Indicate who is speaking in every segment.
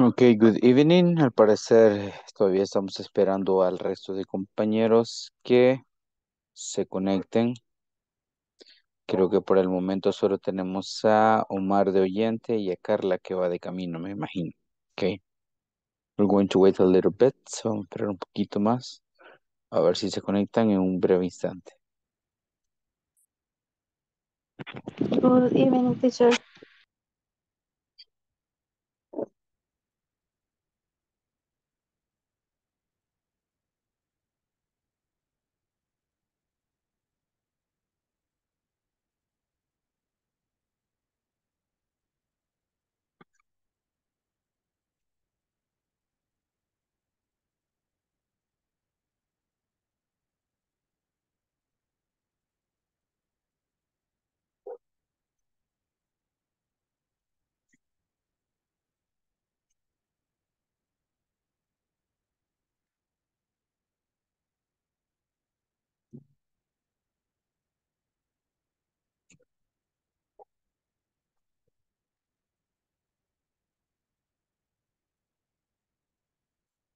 Speaker 1: Ok, good evening. Al parecer todavía estamos esperando al resto de compañeros que se conecten. Creo que por el momento solo tenemos a Omar de oyente y a Carla que va de camino, me imagino. Ok. We're going to wait a little bit, so vamos a esperar un poquito más. A ver si se conectan en un breve instante.
Speaker 2: Good evening, teacher.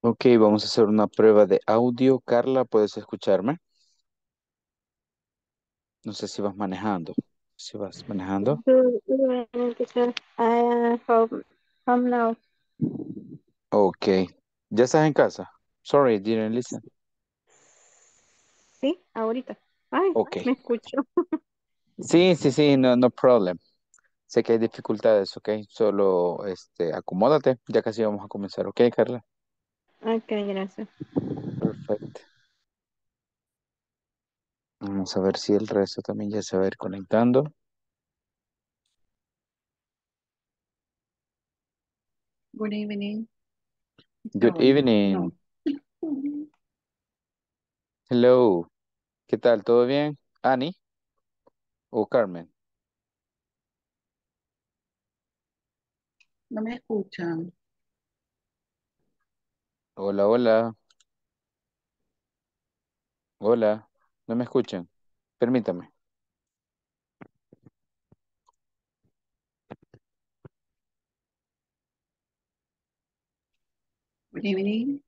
Speaker 1: Ok, vamos a hacer una prueba de audio. Carla, ¿puedes escucharme? No sé si vas manejando. Si vas manejando.
Speaker 2: I am home, home now.
Speaker 1: Ok. ¿Ya estás en casa? Sorry, didn't listen.
Speaker 2: Sí, ahorita. Ay,
Speaker 1: Ok.
Speaker 2: me escucho.
Speaker 1: Sí, sí, sí, no, no problem. Sé que hay dificultades, ok. Solo, este, acomódate. Ya casi vamos a comenzar, ok, Carla.
Speaker 2: Ok, gracias.
Speaker 1: Perfecto. Vamos a ver si el resto también ya se va a ir conectando.
Speaker 3: Good evening.
Speaker 1: Good evening.
Speaker 3: no.
Speaker 1: Hello. ¿Qué tal? ¿Todo bien? Annie o Carmen?
Speaker 3: No me escuchan.
Speaker 1: Hola, hola. Hola. ¿No me escuchan? Permítame.
Speaker 3: Good evening.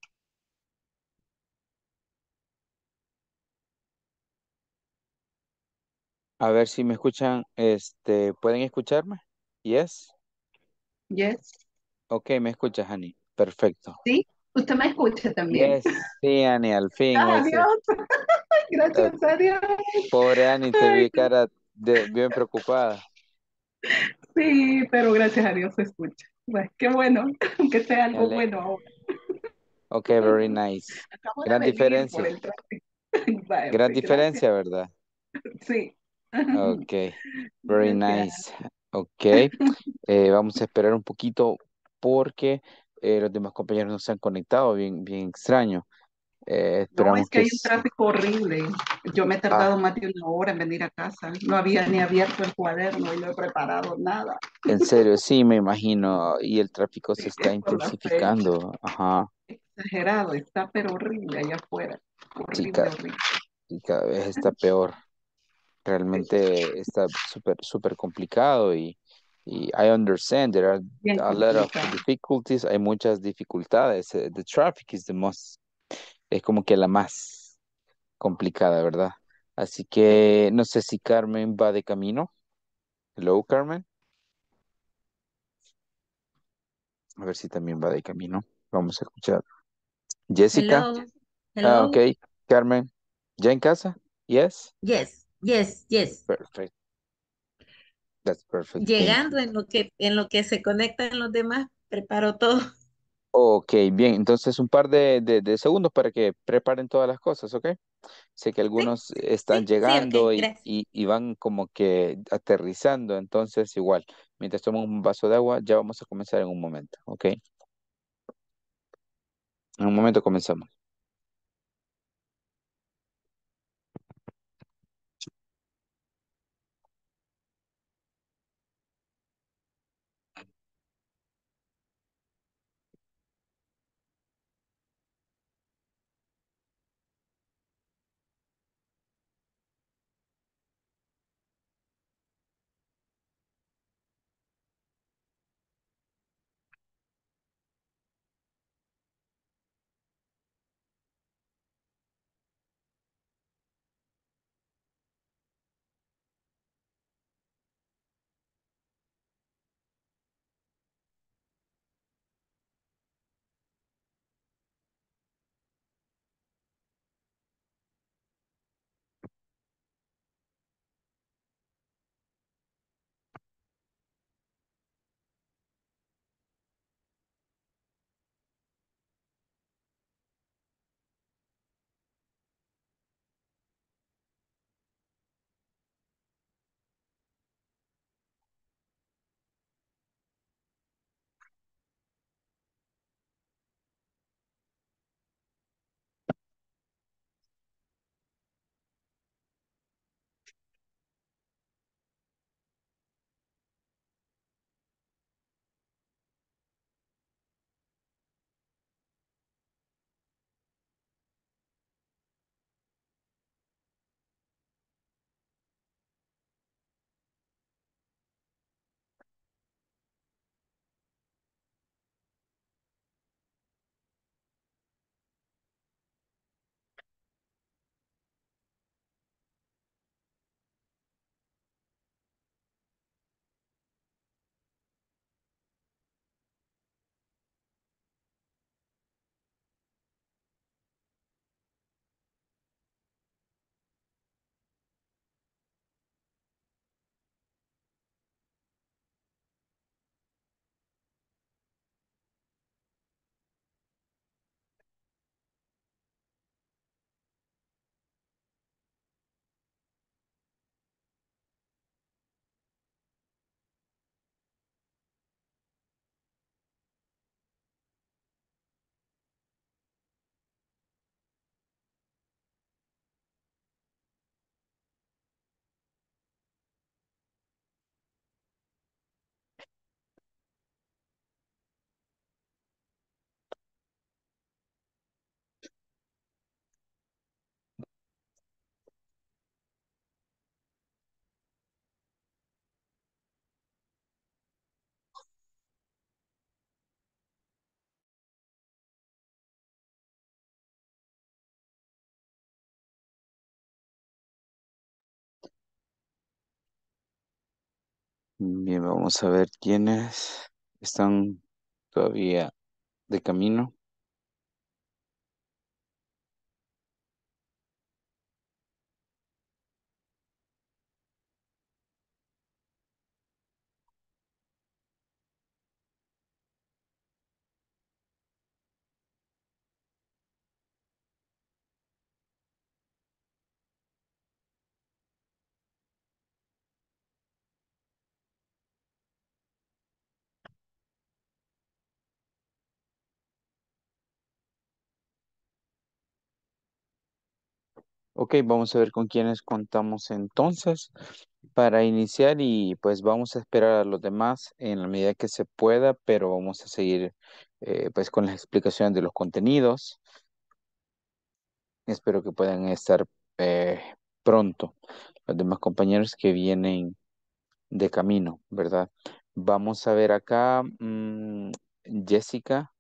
Speaker 1: A ver si me escuchan. Este, ¿pueden escucharme? Yes.
Speaker 3: Yes.
Speaker 1: Ok, me escuchas, Annie. Perfecto.
Speaker 3: Sí, usted me escucha también.
Speaker 1: Yes. Sí, Annie, al fin.
Speaker 3: Adiós. Gracias a Dios.
Speaker 1: Pobre Annie, te vi cara de bien preocupada.
Speaker 3: sí, pero gracias a Dios se escucha. Bueno, qué bueno, aunque sea algo bueno ahora.
Speaker 1: Ok, very nice.
Speaker 3: Acabo
Speaker 1: Gran diferencia. Gran
Speaker 3: pues, gracias.
Speaker 1: diferencia, ¿verdad?
Speaker 3: Sí.
Speaker 1: Ok, very nice. Ok, eh, vamos a esperar un poquito porque eh, los demás compañeros no se han conectado, bien, bien extraño. Eh,
Speaker 3: No,
Speaker 1: esperamos
Speaker 3: es que
Speaker 1: que...
Speaker 3: hay un tráfico horrible. Yo me he
Speaker 1: Ah,
Speaker 3: tardado más de una hora en venir a casa. No había ni abierto el cuaderno y no he preparado nada.
Speaker 1: en serio, sí, me imagino. Y el tráfico se
Speaker 3: Sí,
Speaker 1: está
Speaker 3: es
Speaker 1: intensificando. Ajá,
Speaker 3: Exagerado, está pero horrible allá afuera.
Speaker 1: sí,
Speaker 3: Horrible,
Speaker 1: ca-
Speaker 3: horrible.
Speaker 1: y cada vez está peor. Realmente está súper, súper complicado y, y I understand there are a lot of difficulties, hay muchas dificultades. Eh, The traffic is the most, es como que la más complicada, ¿verdad? Así que no sé si Carmen va de camino. Hello, Carmen. A ver si también va de camino. Vamos a escuchar. Jessica.
Speaker 4: Hello,
Speaker 1: Ah, ok. Carmen. ¿Ya en casa? Yes.
Speaker 4: Yes, yes, yes.
Speaker 1: Perfect. That's perfect.
Speaker 4: Llegando en lo que en lo que se conectan los demás, preparo todo.
Speaker 1: Ok, bien. Entonces un par de, de- de segundos para que preparen todas las cosas, ¿ok? Sé que algunos
Speaker 4: sí,
Speaker 1: están
Speaker 4: sí, sí,
Speaker 1: llegando y, y, y van como que aterrizando, entonces igual, mientras toman un vaso de agua, ya vamos a comenzar en un momento, ¿ok? En un momento comenzamos. Bien, vamos a ver quiénes están todavía de camino. Ok, vamos a ver con quiénes contamos entonces para iniciar y pues vamos a esperar a los demás en la medida que se pueda, pero vamos a seguir eh, pues con las explicaciones de los contenidos. Espero que puedan estar eh, pronto los demás compañeros que vienen de camino, ¿verdad? Vamos a ver acá, mm, Jessica,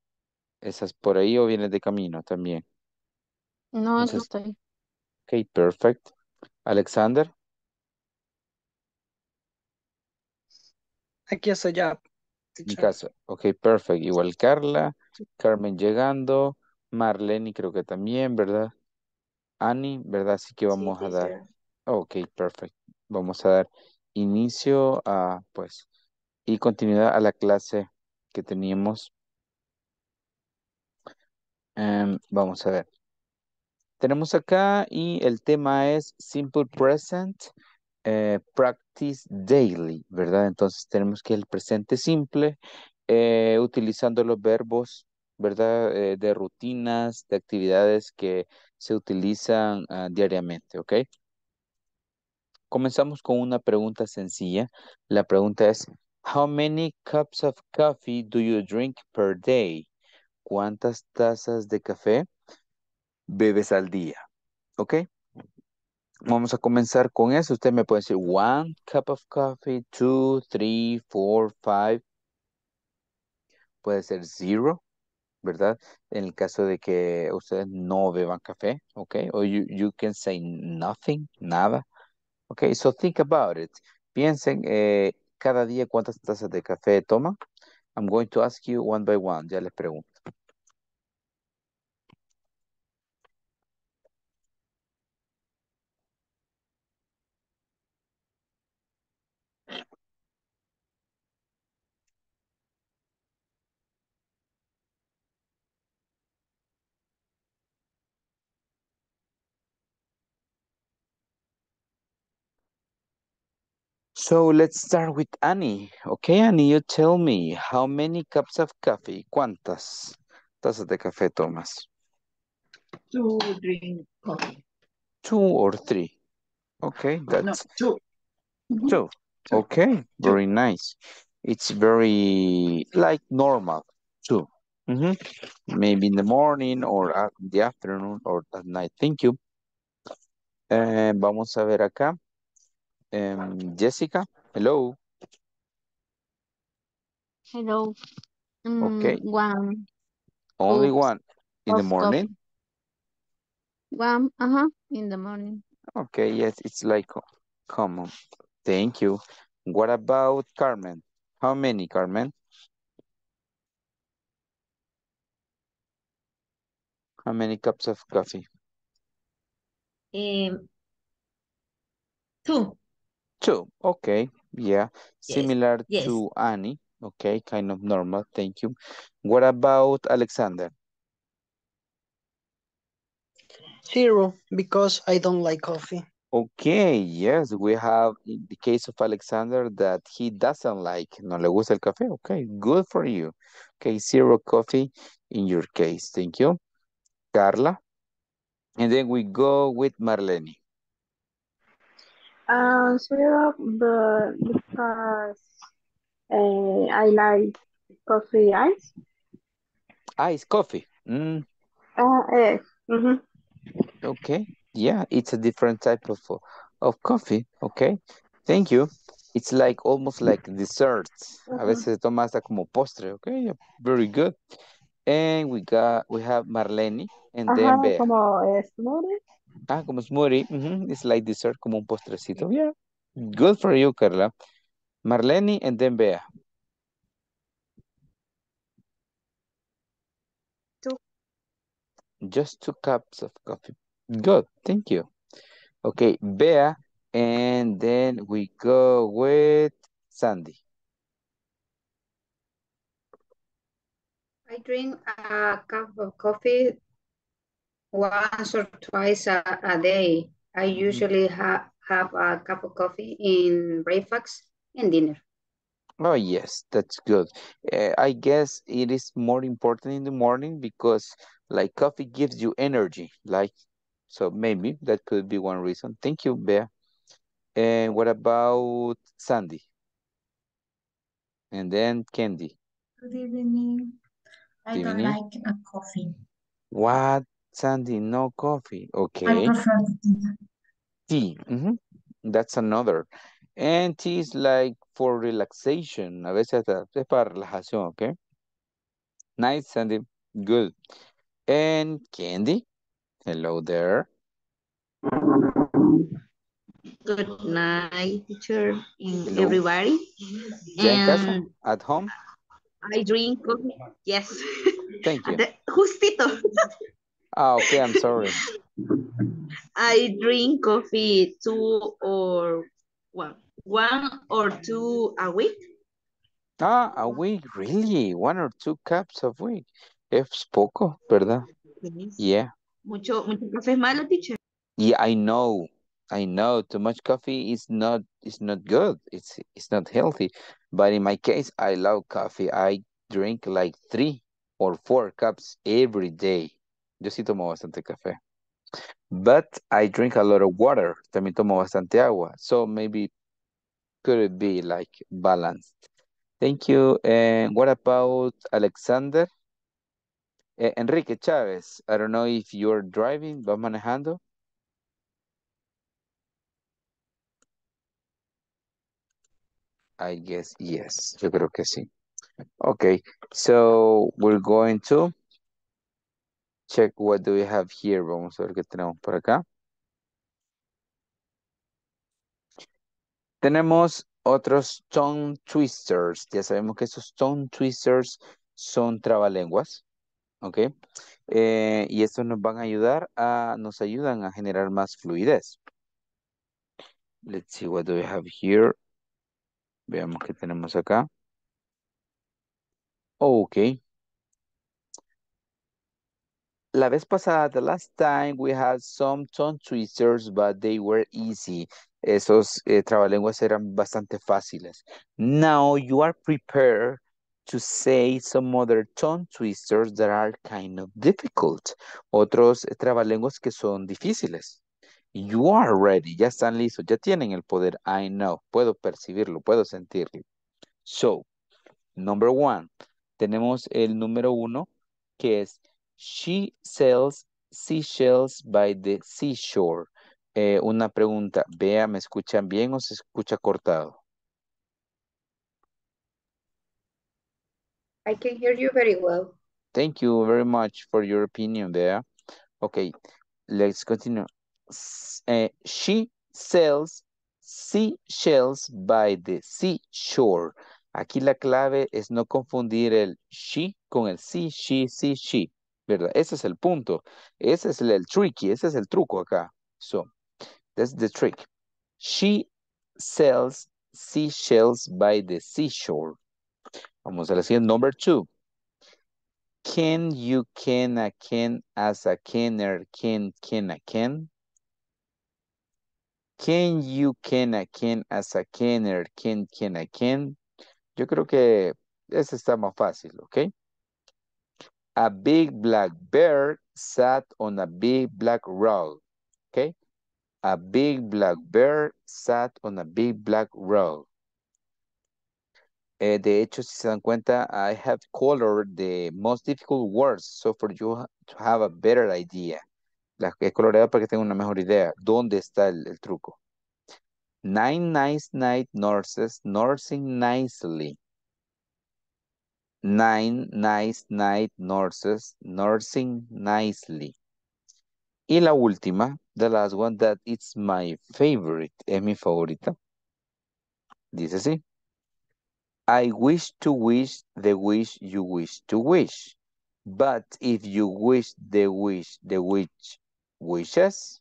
Speaker 1: ¿estás por ahí o vienes de camino también?
Speaker 2: No, no
Speaker 1: Entonces,
Speaker 2: estoy.
Speaker 1: Ok, perfect. Alexander,
Speaker 5: Aquí estoy ya.
Speaker 1: en casa. Ok, perfect. Igual Carla, Carmen llegando, Marlene creo que también, ¿verdad? Annie, ¿verdad? Así que vamos a dar. Ok, perfect. Vamos a dar inicio a, pues, y continuidad a la clase que teníamos. Em, vamos a ver. Tenemos acá y el tema es Simple Present eh, Practice Daily, ¿verdad? Entonces tenemos que el presente simple eh, utilizando los verbos, ¿verdad? Eh, de rutinas, de actividades que se utilizan ah, diariamente, ¿ok? Comenzamos con una pregunta sencilla. La pregunta es, How many cups of coffee do you drink per day? ¿Cuántas tazas de café bebes al día? ¿Ok? Vamos a comenzar con eso. Usted me puede decir one cup of coffee, two, three, four, five. Puede ser zero, ¿verdad? En el caso de que ustedes no beban café, ¿ok? O you, you can say nothing, nada. Ok, so think about it. Piensen eh, cada día cuántas tazas de café toman. I'm going to ask you one by one. Ya les pregunto. So let's start with Annie. Okay, Annie, you tell me how many cups of coffee? ¿Cuántas tazas de café tomas?
Speaker 3: To drink coffee.
Speaker 1: Two or three? Okay, that's
Speaker 3: two. Mhm.
Speaker 1: two.
Speaker 3: Two.
Speaker 1: Okay, very nice. It's very like normal, two. Mhm. Maybe in the morning or at the afternoon or at night. Thank you. Eh, vamos a ver acá. Em, Jessica, hello.
Speaker 2: Hello. Mm,
Speaker 1: Okay,
Speaker 2: one
Speaker 1: only
Speaker 2: cup
Speaker 1: one in the morning.
Speaker 2: coffee. One, uh-huh, in the morning.
Speaker 1: Okay, yes, it's like co- common. Thank you. What about Carmen? How many, Carmen? How many cups of coffee?
Speaker 4: Eh, two.
Speaker 1: Two. Okay, yeah.
Speaker 4: Yes.
Speaker 1: Similar
Speaker 4: Yes.
Speaker 1: to Annie. Okay, kind of normal. Thank you. What about Alexander?
Speaker 5: Zero, because I don't like coffee.
Speaker 1: Okay, yes, we have in the case of Alexander that he doesn't like, no le gusta el café. Okay, good for you. Okay, zero coffee in your case. Thank you. Carla. And then we go with Marlene.
Speaker 2: Uh, zero, but because uh, I like coffee ice.
Speaker 1: Ice coffee. Mm,
Speaker 2: Uh, eh, mhm.
Speaker 1: okay. Yeah, it's a different type of of coffee. Okay. Thank you. It's like almost like dessert. A veces se toma hasta como postre. Okay. Very good. And we got we have Marlene and
Speaker 2: Ajá,
Speaker 1: then Bea.
Speaker 2: como smoothie.
Speaker 1: Ah, como smoothie. mhm, It's like dessert, como un postrecito. Yeah. Good for you, Carla. Marlene and then Bea.
Speaker 2: Two.
Speaker 1: Just two cups of coffee. Good, thank you. Okay, Bea, and then we go with Sandy.
Speaker 6: I drink a cup of coffee once or twice a, a day. I usually ha have a cup of coffee in breakfast and dinner.
Speaker 1: Oh, yes, that's good. Uh, I guess it is more important in the morning because like coffee gives you energy, like, so maybe that could be one reason. Thank you, Bea. And what about Sandy? And then Candy.
Speaker 7: Good evening. I
Speaker 1: Good
Speaker 7: don't like a coffee.
Speaker 1: What, Sandy? No coffee. Okay.
Speaker 7: I
Speaker 1: Okay.
Speaker 7: prefer the tea.
Speaker 1: Tea. mhm, That's another. And tea is like for relaxation. A veces hasta es para relajación, okay? Nice, Sandy. Good. And Candy. Hello there.
Speaker 8: Good night, teacher, and
Speaker 1: Hello.
Speaker 8: everybody.
Speaker 1: ¿Ya?
Speaker 8: And
Speaker 1: At home?
Speaker 8: I drink coffee. Yes.
Speaker 1: Thank you.
Speaker 8: The- Justito.
Speaker 1: Ah, okay, I'm sorry.
Speaker 8: I drink coffee two or one, one or two a week.
Speaker 1: Ah, a week, really? One or two cups a week. Es poco, ¿verdad?
Speaker 8: Yes.
Speaker 1: Yeah.
Speaker 8: Mucho, mucho café es malo, teacher.
Speaker 1: Yeah, I know. I know too much coffee is not is not good. It's it's not healthy. But in my case, I love coffee. I drink like three or four cups every day. Yo sí tomo bastante café. But I drink a lot of water. También tomo bastante agua. So maybe could it be like balanced? Thank you. And what about Alexander? Eh, Enrique Chávez. I don't know if you're driving, vas manejando. I guess yes. Yo creo que sí. Okay, so we're going to check what do we have here. Vamos a ver qué tenemos por acá. Tenemos otros tongue twisters. Ya sabemos que esos tongue twisters son trabalenguas. Ok. Eh, y estos nos van a ayudar a, nos ayudan a generar más fluidez. Let's see what do we have here. Veamos qué tenemos acá. Ok. La vez pasada, the last time we had some tongue twisters, but they were easy. Esos eh, trabalenguas eran bastante fáciles. Now you are prepared to say some other tongue twisters that are kind of difficult. Otros eh, trabalenguas que son difíciles. You are ready. Ya están listos. Ya tienen el poder. I know. Puedo percibirlo. Puedo sentirlo. So, number one. Tenemos el número uno que es She sells seashells by the seashore. Eh, una pregunta, vea, ¿me escuchan bien o se escucha cortado?
Speaker 6: I can hear you very well.
Speaker 1: Thank you very much for your opinion, Bea. Okay, let's continue. Eh, she sells seashells by the seashore. Aquí la clave es no confundir el she con el sí, she, sí, she. ¿Verdad? Ese es el punto. Ese es el, el tricky, ese es el truco acá. So, that's the trick. She sells seashells by the seashore. Vamos a la siguiente, number two. Can you can a can as a canner can can a can? Can you can a can as a canner can can a can? Yo creo que ese está más fácil, ¿ok? A big black bear sat on a big black rock, ¿ok? A big black bear sat on a big black rock. Eh, de hecho, si se dan cuenta, I have colored the most difficult words, so for you to have a better idea. Las he coloreado para que tengan una mejor idea. ¿Dónde está el truco? Nine nice night nurses nursing nicely. Nine nice night nurses nursing nicely. Y la última, the last one that it's my favorite, es mi favorita. Dice así. I wish to wish the wish you wish to wish. But if you wish the wish the wish wishes,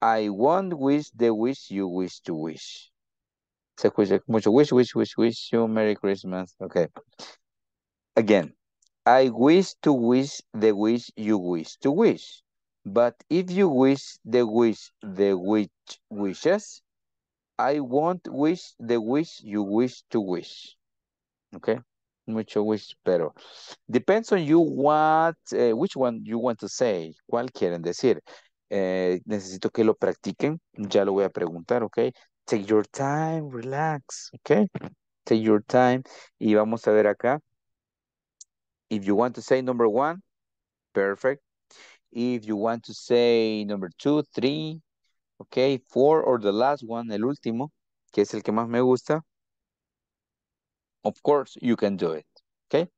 Speaker 1: I won't wish the wish you wish to wish. Se escucha mucho wish, wish, wish, wish you Merry Christmas. Okay. Again, I wish to wish the wish you wish to wish. But if you wish the wish the wish wishes, I won't wish the wish you wish to wish. Okay? Mucho wish, pero depends on you what, eh, which one you want to say. ¿Cuál quieren decir? Eh, necesito que lo practiquen. Ya lo voy a preguntar, ¿ok? Take your time, relax, ¿ok? Take your time. Y vamos a ver acá. If you want to say number one, perfect. If you want to say number two, three, okay, four, or the last one, el último, que es el que más me gusta, of course you can do it, okay?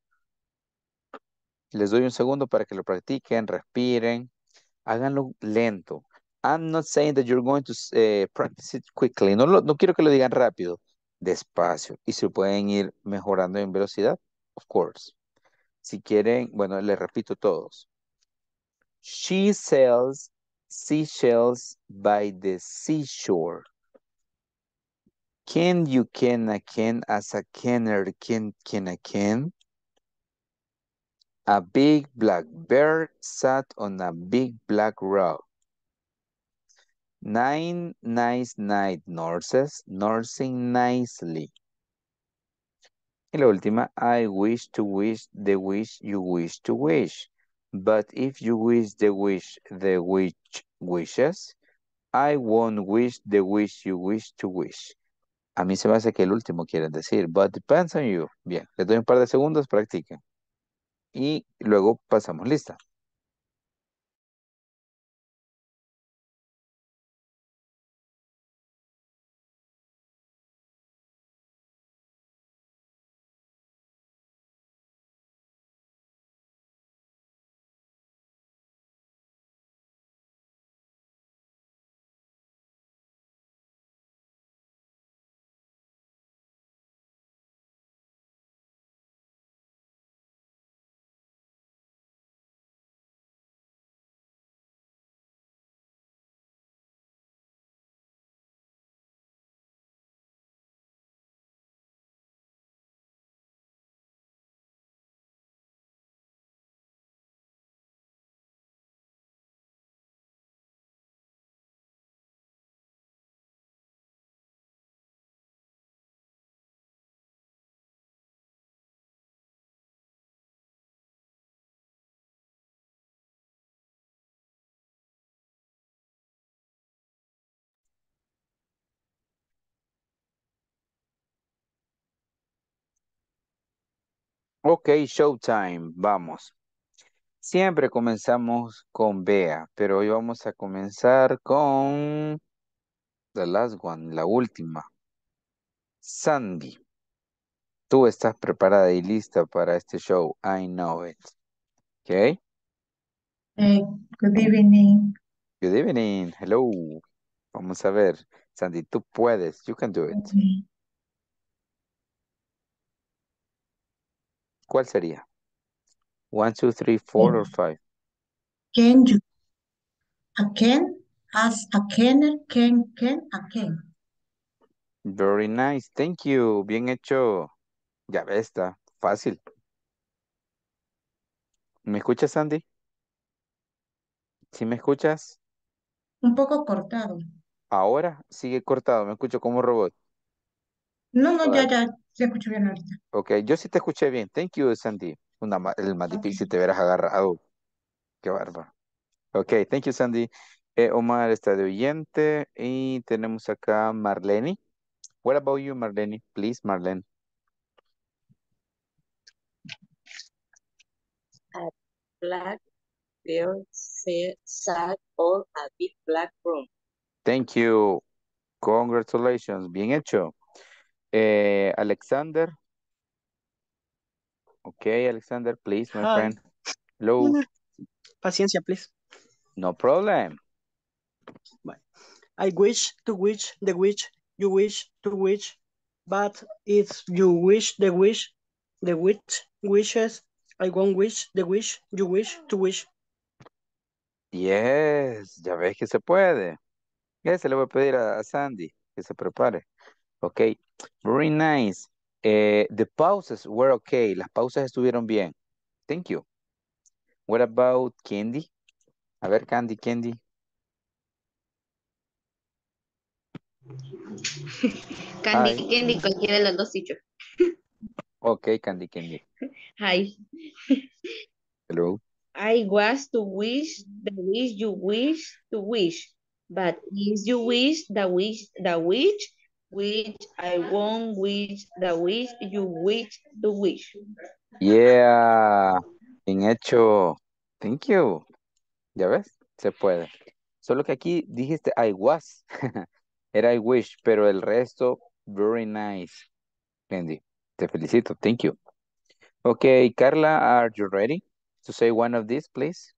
Speaker 1: Les doy un segundo para que lo practiquen, respiren, háganlo lento. I'm not saying that you're going to eh, practice it quickly. No, lo- no quiero que lo digan rápido, despacio. Y se pueden ir mejorando en velocidad, of course. Si quieren, bueno, les repito todos. She sells seashells by the seashore. Can you can a can as a canner can can a can? A big black bear sat on a big black rock. Nine nice night nurses nursing nicely. La última, I wish to wish the wish you wish to wish. But if you wish the wish the wish wishes, I won't wish the wish you wish to wish. A mí se me hace que el último quieren decir, but depends on you. Bien, les doy un par de segundos, practiquen. Y luego pasamos lista. Ok, showtime, vamos. Siempre comenzamos con Bea, pero hoy vamos a comenzar con the last one, la última. Sandy, tú estás preparada y lista para este show. I know it. Ok.
Speaker 7: Eh, good evening.
Speaker 1: Good evening. Hello. Vamos a ver. Sandy, tú puedes. You can do it.
Speaker 7: Okay.
Speaker 1: ¿Cuál sería? One, two, three, four, or five?
Speaker 7: Can you? A can as a kenner can can a can.
Speaker 1: Very nice. Thank you. Bien hecho. Ya ves, está fácil. ¿Me escuchas, Sandy? ¿Sí me escuchas?
Speaker 7: Un poco cortado.
Speaker 1: Ahora sigue cortado. Me escucho como robot.
Speaker 7: No, no, ya, ya, se escucha bien ahorita.
Speaker 1: Ok, yo sí te escuché bien. Thank you, Sandy. Una, el más
Speaker 7: Ok.
Speaker 1: difícil te hubieras agarrado. Qué bárbaro. Ok, thank you, Sandy. Eh, Omar está de oyente y tenemos acá Marlene. What about you, Marlene? Please, Marlene.
Speaker 8: A black sa- sat on a big black room.
Speaker 1: Thank you. Congratulations. Bien hecho. Eh, Alexander. Ok, Alexander, please, my
Speaker 5: Hi.
Speaker 1: friend. Hello.
Speaker 5: Paciencia, please.
Speaker 1: No problem.
Speaker 5: I wish to wish the wish you wish to wish. But it's you wish the wish, the wish wishes. I won't wish the wish you wish to wish.
Speaker 1: Yes, ya ves que se puede. Ese le voy a pedir a, a Sandy que se prepare. Ok, very nice. Eh, the pauses were okay. Las pausas estuvieron bien. Thank you. What about Candy? A ver, Candy, Candy.
Speaker 8: Candy,
Speaker 1: Hi.
Speaker 8: Candy, cualquiera de los dos.
Speaker 1: Ok, Candy, Candy.
Speaker 8: Hi.
Speaker 1: Hello.
Speaker 8: I was to wish the wish you wish to wish, but if you wish the wish the wish which I won't wish the wish you wish to wish.
Speaker 1: Yeah, bien hecho. Thank you. ¿Ya ves? Se puede. Solo que aquí dijiste I was. Era I wish, pero el resto, very nice. Candy, te felicito. Thank you. Okay, Carla, are you ready to say one of these, please?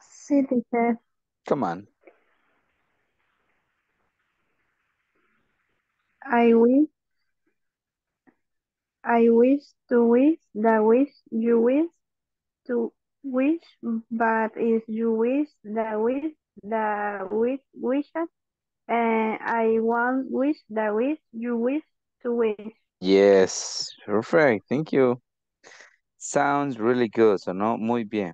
Speaker 2: Sí, teacher.
Speaker 1: Come on.
Speaker 2: I wish, I wish to wish the wish you wish to wish, but if you wish the wish the wish wishes, and I won't wish the wish you wish to wish.
Speaker 1: Yes, perfect. Thank you. Sounds really good. Sonó muy bien.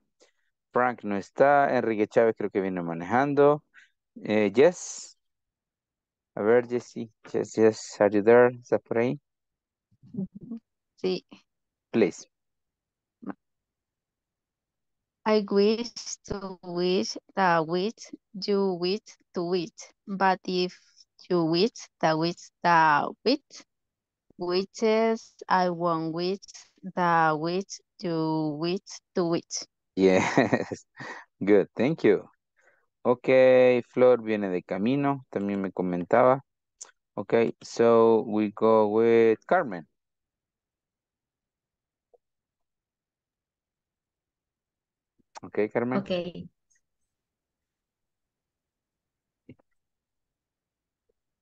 Speaker 1: Frank no está. Enrique Chávez creo que viene manejando. Eh, Jess. Jessie. Jess, yes. Are you there? ¿Está por ahí?
Speaker 9: Sí,
Speaker 1: Please.
Speaker 9: I wish to wish the wish you wish to wish, but if you wish the wish the wish wishes, I won't wish the wish you wish to wish.
Speaker 1: Yes. Good. Thank you. Ok, Flor viene de camino. También me comentaba. Ok, so we go with Carmen. Ok, Carmen.
Speaker 4: Okay.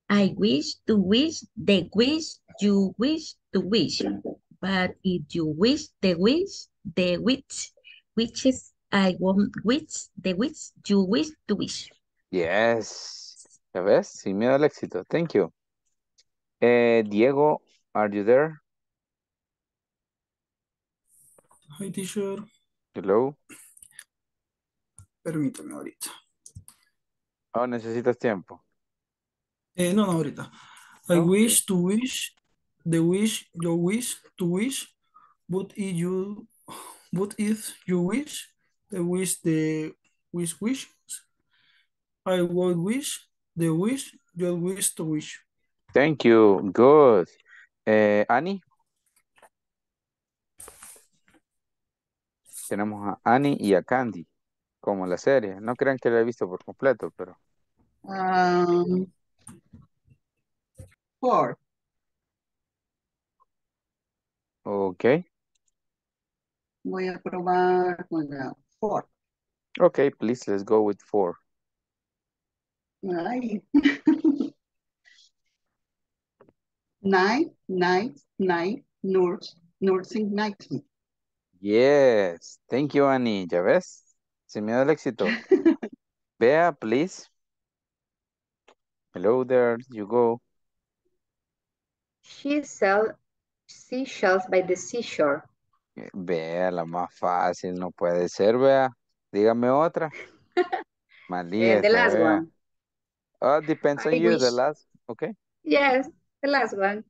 Speaker 4: I wish to wish the wish you wish to wish. But if you wish the wish, the wish, wishes I won't wish the wish you wish to wish.
Speaker 1: Yes. ¿Ya ves? Sin miedo al éxito. Thank you. Eh, Diego, are you there?
Speaker 10: Hi, teacher.
Speaker 1: Hello.
Speaker 10: Permítame ahorita.
Speaker 1: Oh, necesitas tiempo.
Speaker 10: Eh, no, no, ahorita. I
Speaker 1: Okay.
Speaker 10: wish to wish the wish you wish to wish, but if you, but if you wish the wish the wish wishes, I would wish the wish you wish to wish.
Speaker 1: Thank you. Good. Eh, Annie. Tenemos a Annie y a Candy, como la serie. No crean que la he visto por completo, pero
Speaker 3: Um, four.
Speaker 1: ok.
Speaker 3: Voy a probar con la four.
Speaker 1: Okay, please, let's go with four.
Speaker 3: Ay. Night, night, night, nurse, nursing nightly.
Speaker 1: Yes. Thank you, Annie. ¿Ya ves? Sin miedo al éxito. Vea, please. Hello there, you go.
Speaker 6: She sell seashells by the seashore.
Speaker 1: Eh, Vea, la más fácil, no puede ser, vea. Dígame otra. Malía
Speaker 6: the last
Speaker 1: vea.
Speaker 6: one.
Speaker 1: Oh, depends on
Speaker 6: I
Speaker 1: you, the last. Okay.
Speaker 6: Yes, the last one.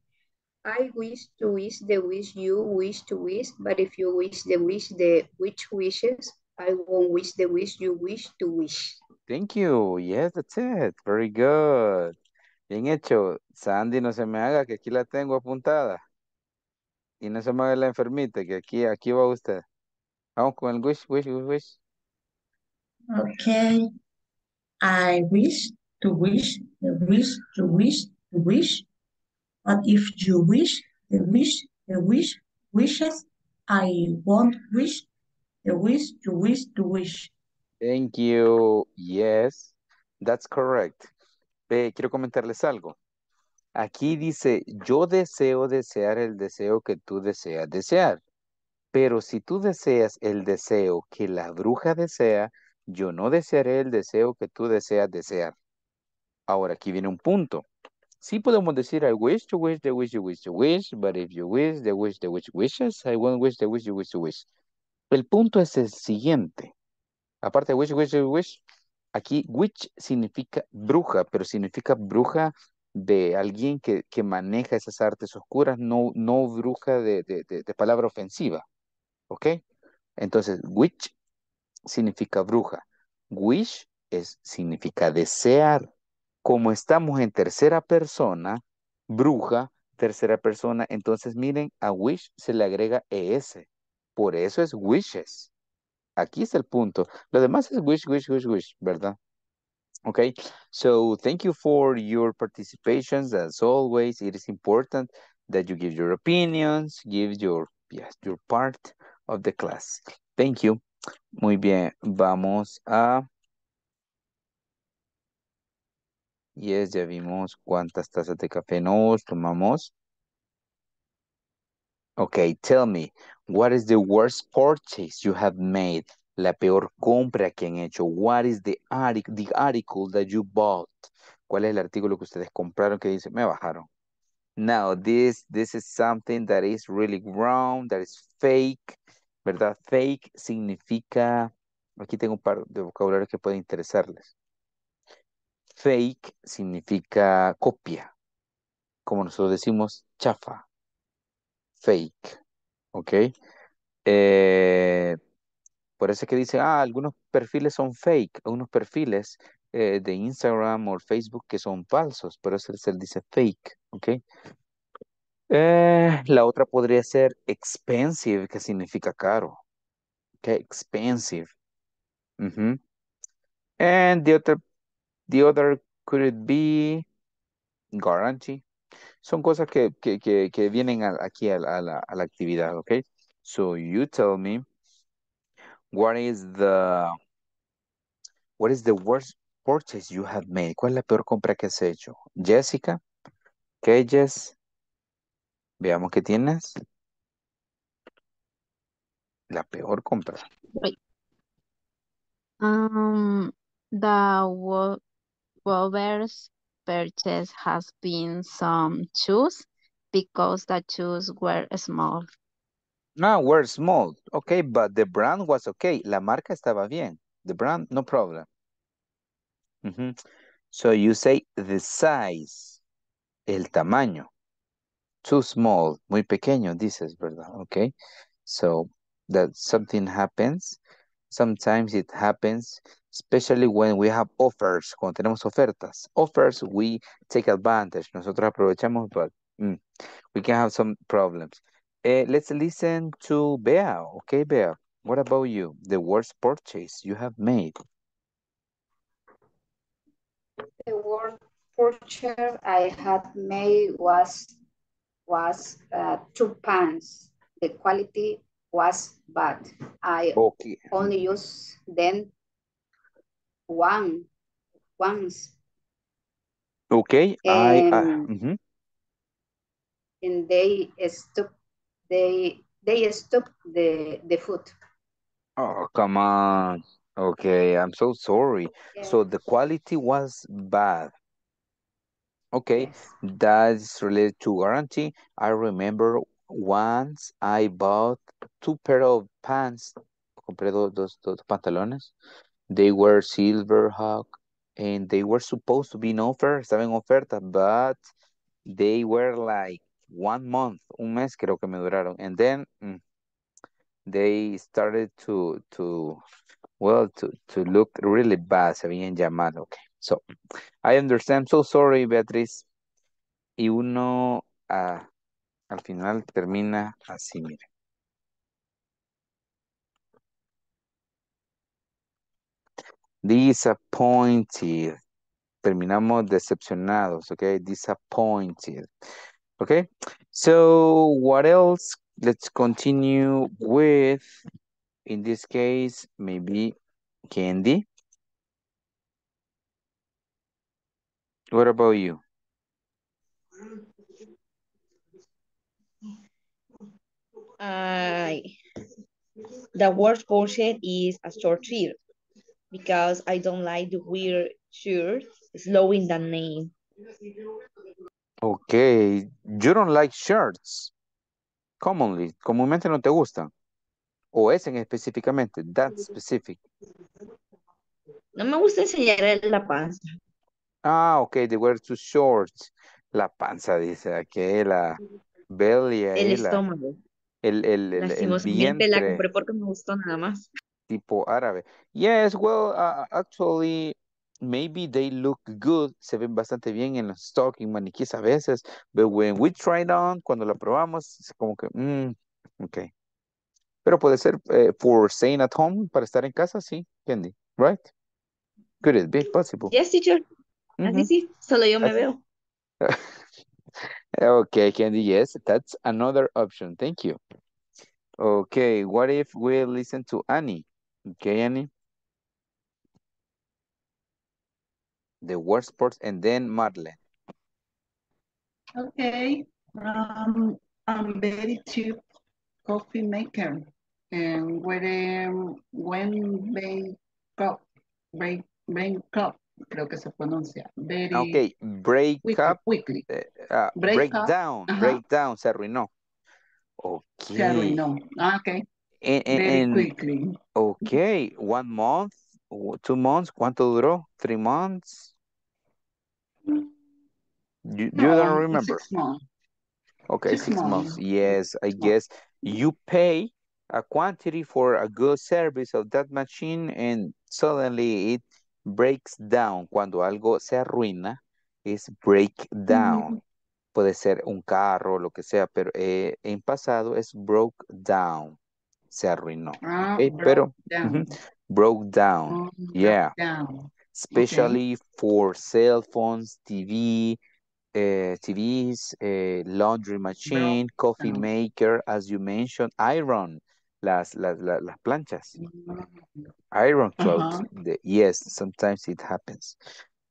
Speaker 6: I wish to wish the wish you wish to wish, but if you wish the wish the which wishes, I won't wish the wish you wish to wish.
Speaker 1: Thank you. Yes, that's it. Very good. Bien hecho. Sandy, no se me haga que aquí la tengo apuntada. Y no se me haga la enfermita, que aquí, aquí va usted. Vamos con el wish, wish, wish, wish.
Speaker 7: Okay. I wish to wish the wish to wish to wish. But if you wish the wish the wish wishes, I won't wish the wish you wish to wish.
Speaker 1: Thank you. Yes, that's correct. eh, quiero comentarles algo. Aquí dice, yo deseo desear el deseo que tú deseas desear. Pero si tú deseas el deseo que la bruja desea, yo no desearé el deseo que tú deseas desear. Ahora, aquí viene un punto. Sí podemos decir, I wish to wish the wish you wish to wish, but if you wish the wish the wish wishes, I won't wish the wish you wish to wish. El punto es el siguiente. Aparte de wish, wish, wish, aquí witch significa bruja, pero significa bruja de alguien que, que maneja esas artes oscuras, no, no bruja de, de, palabra ofensiva. ¿Ok? Entonces, witch significa bruja. Wish es, significa desear. Como estamos en tercera persona, bruja, tercera persona, entonces miren, a wish se le agrega es. Por eso es wishes. Aquí está el punto. Lo demás es wish, wish, wish, wish, ¿verdad? Okay, so thank you for your participations. As always, it is important that you give your opinions, give your, yes, your part of the class. Thank you. Muy bien, vamos a... Yes, ya vimos cuántas tazas de café nos tomamos. Okay, tell me, what is the worst purchase you have made? La peor compra que han hecho. What is the, article, the article that you bought? ¿Cuál es el artículo que ustedes compraron que dice, me bajaron? Now, this, this is something that is really wrong, that is fake, ¿verdad? Fake significa, aquí tengo un par de vocabularios que pueden interesarles. Fake significa copia, como nosotros decimos, chafa. Fake, ¿ok? Eh, por eso es que dice, ah, algunos perfiles son fake, algunos perfiles eh, de Instagram o Facebook que son falsos, por eso se dice fake, ¿ok? Eh, la otra podría ser expensive, que significa caro. Okay, expensive. And the other, the other could it be guarantee. Son cosas que, que, que, que vienen aquí a, la- a la, a la actividad, okay? So you tell me, what is the, what is the worst purchase you have made? ¿Cuál es la peor compra que has hecho? Jessica, ¿qué Jess? Veamos qué tienes. La peor compra.
Speaker 9: Um, the wo- Wolver's purchase has been some shoes because the shoes were small.
Speaker 1: Ah, we're small. Okay, but the brand was okay. La marca estaba bien. The brand, no problem. Mhm. So you say the size, el tamaño. Too small, muy pequeño, dices, ¿verdad? Okay. So that something happens. Sometimes it happens, especially when we have offers, cuando tenemos ofertas. Offers, we take advantage. Nosotros aprovechamos, but mm, we can have some problems. Eh, let's listen to Bea. Okay, Bea. What about you? The worst purchase you have made.
Speaker 6: The worst purchase I had made was was uh, two pants. The quality was bad. I
Speaker 1: Okay.
Speaker 6: only use them one once,
Speaker 1: Okay, I, I
Speaker 6: and
Speaker 1: mhm.
Speaker 6: and they stop they they stop the the food.
Speaker 1: Oh, come on. Okay, I'm so sorry. So the quality was bad. Okay, that's related to warranty. I remember once I bought two pair of pants. Compré dos, dos, dos pantalones. They were silver hawk and they were supposed to be in offer, estaban en oferta, but they were like one month, un mes creo que me duraron. And then mm, they started to, to, well, to, to look really bad, se habían llamado. Okay, so I understand. So sorry, Beatriz. Y uno ah, al final termina así. Disappointed. Terminamos decepcionados, okay? Disappointed. Okay? So what else? Let's continue with, in this case, maybe Candy. What about you?
Speaker 8: I the word corset is a short shirt because I don't like to wear shirts slowing the name.
Speaker 1: Okay, you don't like shirts. Commonly, comúnmente no te gustan. O ese en específicamente, that specific.
Speaker 8: No me gusta enseñar la panza.
Speaker 1: Ah, ok, they were too short. La panza, dice aquí, la belly,
Speaker 8: El
Speaker 1: la-
Speaker 8: estómago.
Speaker 1: el, el, el, el
Speaker 8: la compré porque me gustó nada más.
Speaker 1: tipo árabe. Yes, well, uh, actually, maybe they look good, se ven bastante bien en los stocking, maniquíes a veces, but when we try it on, cuando lo probamos, es como que, mm, ok. Pero puede ser eh, for staying at home, para estar en casa, sí, Candy, right? Could it be possible?
Speaker 8: Yes, teacher. Así
Speaker 1: Ujú.
Speaker 8: sí, solo yo me
Speaker 1: Así-
Speaker 8: veo.
Speaker 1: Okay, Candy, yes, that's another option. Thank you. Okay, what if we listen to Annie? Okay, Annie. The word sports and then Marlene.
Speaker 3: Okay. Um, I'm very cheap coffee maker. And when, um, when they cup, break, break cup, creo que se pronuncia. Very
Speaker 1: Okay, break
Speaker 3: quickly,
Speaker 1: up,
Speaker 3: quickly.
Speaker 1: ah,
Speaker 3: Break
Speaker 1: break
Speaker 3: up,
Speaker 1: down,
Speaker 3: ajá.
Speaker 1: break down, se arruinó.
Speaker 3: Se
Speaker 1: Okay.
Speaker 3: arruinó. Ah, okay.
Speaker 1: En, en-
Speaker 3: Very quickly.
Speaker 1: okay, one month, two months, ¿cuánto duró? Three months? You, you don't
Speaker 3: No,
Speaker 1: remember?
Speaker 3: six months.
Speaker 1: Okay,
Speaker 3: Six
Speaker 1: six months.
Speaker 3: months.
Speaker 1: Yes, I guess you pay a quantity for a good service of that machine and suddenly it breaks down. Cuando algo se arruina, es break down. Puede ser un carro, lo que sea, pero eh, en pasado es broke down. Se arruinó.
Speaker 3: Ah,
Speaker 1: Okay, pero
Speaker 3: down.
Speaker 1: Broke down.
Speaker 3: Oh, broke
Speaker 1: Yeah,
Speaker 3: down.
Speaker 1: especially for cell phones, TV, eh, TVs, eh, laundry machine, coffee
Speaker 3: down.
Speaker 1: maker, as you mentioned, iron, las, las, las, las planchas,
Speaker 3: Mm,
Speaker 1: iron clothes.
Speaker 3: Ajá.
Speaker 1: The- yes, sometimes it happens.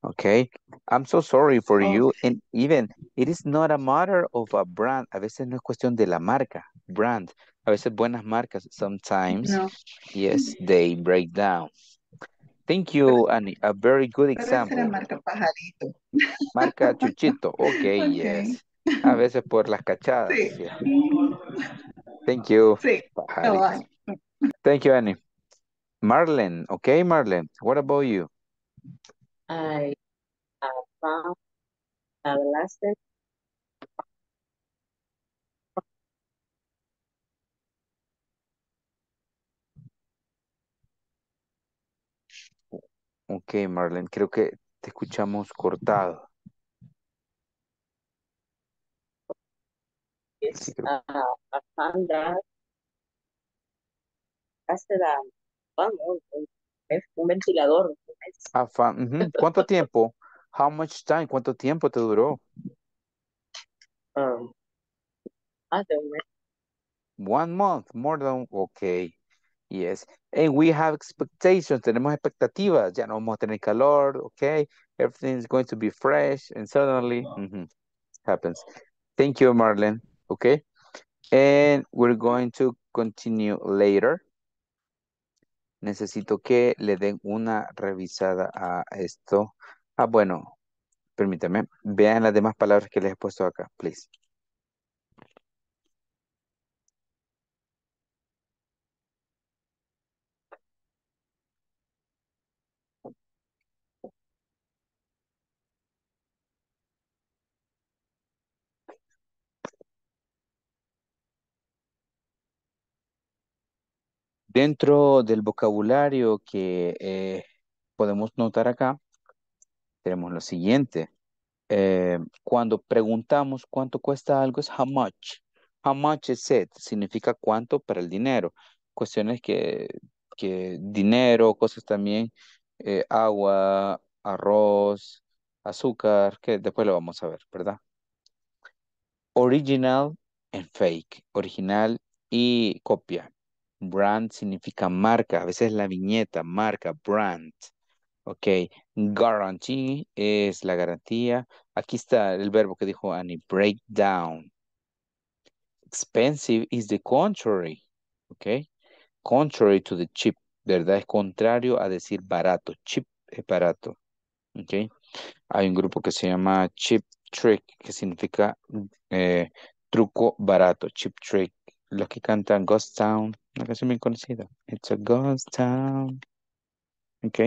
Speaker 1: Okay, I'm so sorry for
Speaker 3: Oh,
Speaker 1: you. And even it is not a matter of a brand. A veces no es cuestión de la marca, brand. A veces buenas marcas, sometimes,
Speaker 3: no.
Speaker 1: yes, they break down. Thank you, Annie. A very good
Speaker 3: Pero esa era
Speaker 1: example.
Speaker 3: marca pajarito.
Speaker 1: Marca Chuchito. Okay,
Speaker 3: Ok.
Speaker 1: yes. A veces por las cachadas.
Speaker 3: Sí.
Speaker 1: yeah. Thank you.
Speaker 3: Sí.
Speaker 1: Pajarito. Thank you, Annie. Marlene. Okay, Marlene. What about you?
Speaker 11: I have found a lasting
Speaker 1: Okay, Marlene. Creo que te escuchamos cortado. Creo.
Speaker 11: uh, fan that hace la vamos, es un ventilador.
Speaker 1: Ah, fa- ujú. ¿Cuánto tiempo? How much time? ¿Cuánto tiempo te duró?
Speaker 11: um, de un mes.
Speaker 1: One month, more than, okay. Yes. And we have expectations, tenemos expectativas, ya no vamos a tener calor, okay. Everything is going to be fresh and suddenly, happens. Thank you, Marlene, okay. And we're going to continue later. Necesito que le den una revisada a esto. Ah, bueno, permítame. Vean las demás palabras que les he puesto acá, please. Dentro del vocabulario que eh, podemos notar acá, tenemos lo siguiente. Eh, cuando preguntamos cuánto cuesta algo es how much. How much is it? Significa cuánto para el dinero. Cuestiones que, que dinero, cosas también, eh, agua, arroz, azúcar, que después lo vamos a ver, ¿verdad? Original and fake. Original y copia. Brand significa marca. A veces la viñeta, marca, brand. Ok, guarantee es la garantía. Aquí está el verbo que dijo Annie, break down. Expensive is the contrary. Ok, contrary to the cheap, ¿verdad? Es contrario a decir barato. Cheap es barato. Ok, hay un grupo que se llama Cheap Trick, que significa eh, truco barato. Cheap Trick. Los que cantan Ghost Town, una canción bien conocida. It's a Ghost Town. Ok.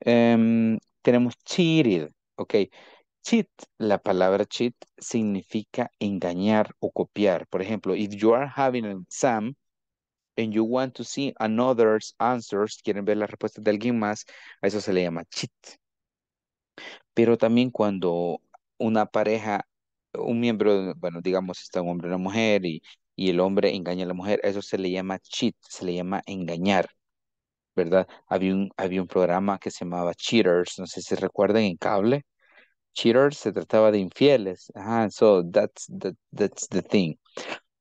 Speaker 1: Em, tenemos cheated, ok. Cheat, la palabra cheat significa engañar o copiar. Por ejemplo, if you are having an exam and you want to see another's answers, quieren ver la respuesta de alguien más, a eso se le llama cheat. Pero también cuando una pareja, un miembro, bueno, digamos, está un hombre y una mujer y, y el hombre engaña a la mujer, eso se le llama cheat, se le llama engañar. ¿verdad? Había un, había un programa que se llamaba Cheaters, no sé si recuerdan en cable. Cheaters se trataba de infieles. Ajá, so that's that's the thing.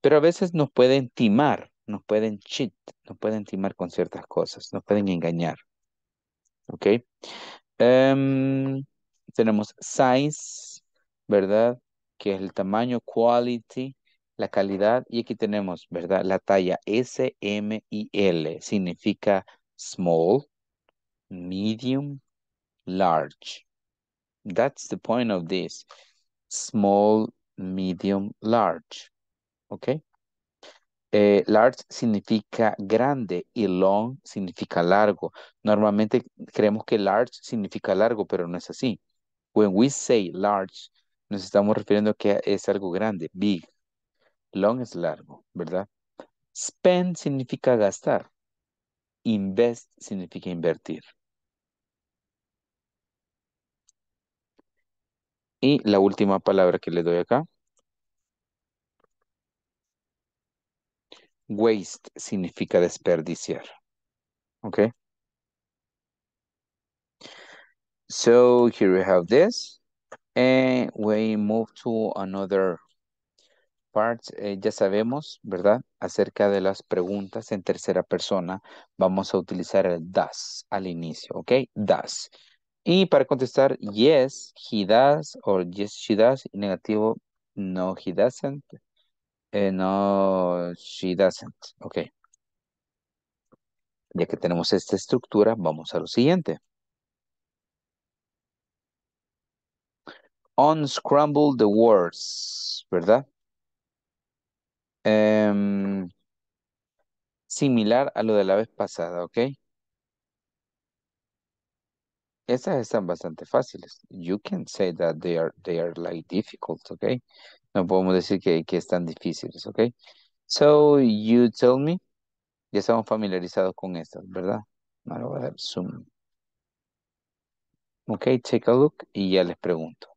Speaker 1: Pero a veces nos pueden timar, nos pueden cheat, nos pueden timar con ciertas cosas, nos pueden engañar. ¿Ok? Em, tenemos size, ¿verdad? Que es el tamaño, quality, la calidad. Y aquí tenemos, ¿verdad? La talla S, M y L. Significa small, medium, large. That's the point of this. Small, medium, large. ¿Ok? Eh, large significa grande y long significa largo. Normalmente creemos que large significa largo, pero no es así. When we say large, nos estamos refiriendo a que es algo grande, big. Long es largo, ¿verdad? Spend significa gastar. Invest significa invertir. Y la última palabra que le doy acá. Waste significa desperdiciar. Okay. So here we have this. And we move to another Eh, ya sabemos, ¿verdad? Acerca de las preguntas en tercera persona. Vamos a utilizar el does al inicio. Ok. Does. Y para contestar yes, he does, or yes, she does, y negativo, no, he doesn't, eh, no, she doesn't. Ok. Ya que tenemos esta estructura, vamos a lo siguiente. Unscramble the words, ¿verdad? Em, similar a lo de la vez pasada, ¿ok? Estas están bastante fáciles. You can say that they are, they are like difficult, ¿ok? No podemos decir que, que están difíciles, ¿ok? So, you tell me. Ya estamos familiarizados con estas, ¿verdad? Ahora a dar zoom. Ok, take a look y ya les pregunto.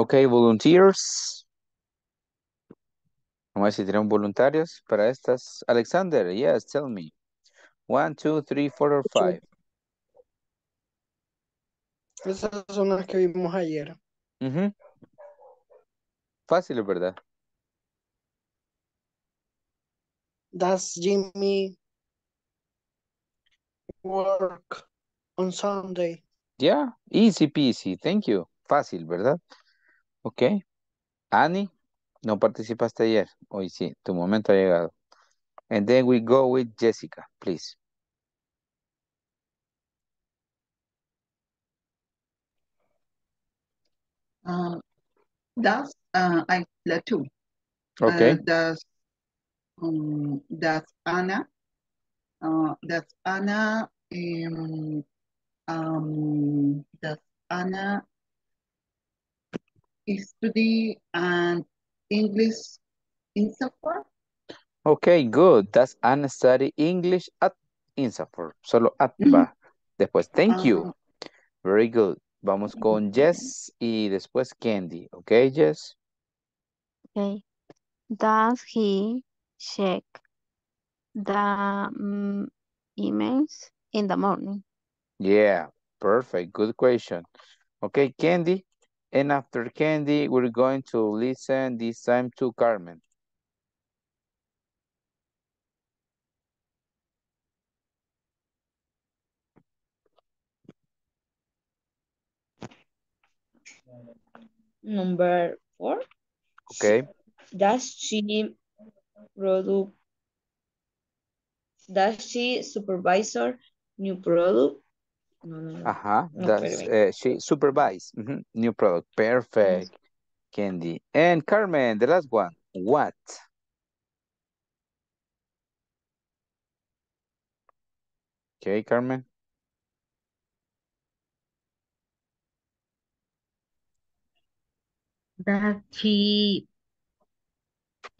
Speaker 1: Ok, volunteers. Vamos a ver si tenemos voluntarios para estas. Alexander, yes, tell me. One, two, three, four, or five.
Speaker 5: Esas son las que vimos ayer.
Speaker 1: Fácil, ¿verdad?
Speaker 5: Does Jimmy work on Sunday?
Speaker 1: Yeah, easy peasy, thank you. Fácil, ¿verdad? Ok. Annie, no participaste ayer. Hoy sí, tu momento ha llegado. And then we go with Jessica, please.
Speaker 3: Uh, does uh, I the two.
Speaker 1: Okay.
Speaker 3: Uh, does um, does Anna uh, does Anna um, um does Anna study and English in software?
Speaker 1: Okay, good. Does Anna study English at Insafor? Solo at va. Después, thank you.
Speaker 3: Ah,
Speaker 1: Very good. Vamos con Jess y después Candy. Ok, Jess?
Speaker 9: Okay. Does he check the mm, emails in the morning.
Speaker 1: Yeah, perfect. Good question. Okay, Candy. And after Candy, we're going to listen this time to Carmen.
Speaker 8: Number four.
Speaker 1: Okay.
Speaker 8: Does she product does she supervisor new product? No, no, no.
Speaker 1: Uh-huh.
Speaker 8: No,
Speaker 1: Does
Speaker 8: espérame.
Speaker 1: uh, she supervise mhm, new product? Perfect, Candy. And Carmen, the last one. What? Okay, Carmen.
Speaker 4: That she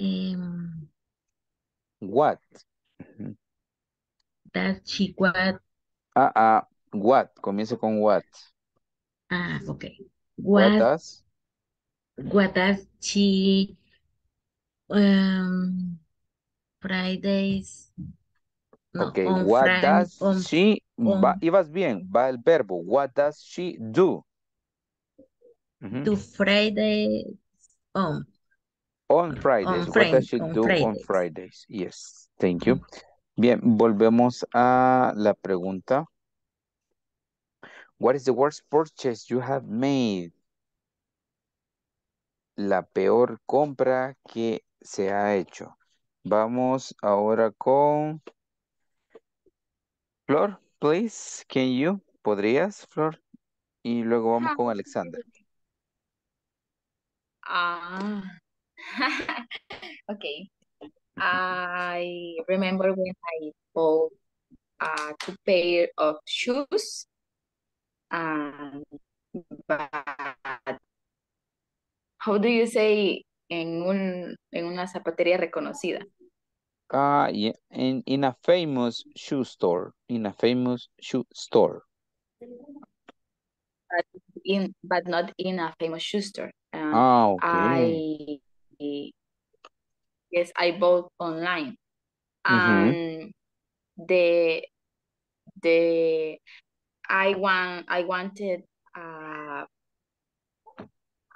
Speaker 4: um,
Speaker 1: What? Mhm.
Speaker 4: that she what
Speaker 1: Ah, ah, what? Comienza con what.
Speaker 4: ah okay
Speaker 1: What
Speaker 4: what
Speaker 1: does?
Speaker 4: what does she um Fridays no
Speaker 1: Okay,
Speaker 4: on
Speaker 1: what
Speaker 4: Friday
Speaker 1: does
Speaker 4: on
Speaker 1: she, va,
Speaker 4: on
Speaker 1: ibas bien, va el verbo. What does she do? Mhm.
Speaker 4: to Friday on
Speaker 1: On
Speaker 4: on
Speaker 1: Fridays. What
Speaker 4: Friday
Speaker 1: does she
Speaker 4: on
Speaker 1: do on
Speaker 4: Fridays.
Speaker 1: Fridays? Yes, thank you. Bien, volvemos a la pregunta. What is the worst purchase you have made? La peor compra que se ha hecho. Vamos ahora con Flor, please. Can you? ¿Podrías, Flor? Y luego vamos con Alexander.
Speaker 12: Ah, okay. I remember when I bought uh, two pair of shoes, and but how do you say en un en una zapatería reconocida?
Speaker 1: Ah, yeah, in, in a famous shoe store. In a famous shoe store.
Speaker 12: But in but not in a famous shoe store.
Speaker 1: Ah, okay.
Speaker 12: I yes, I bought online,
Speaker 1: Mhm.
Speaker 12: and the the I want I wanted uh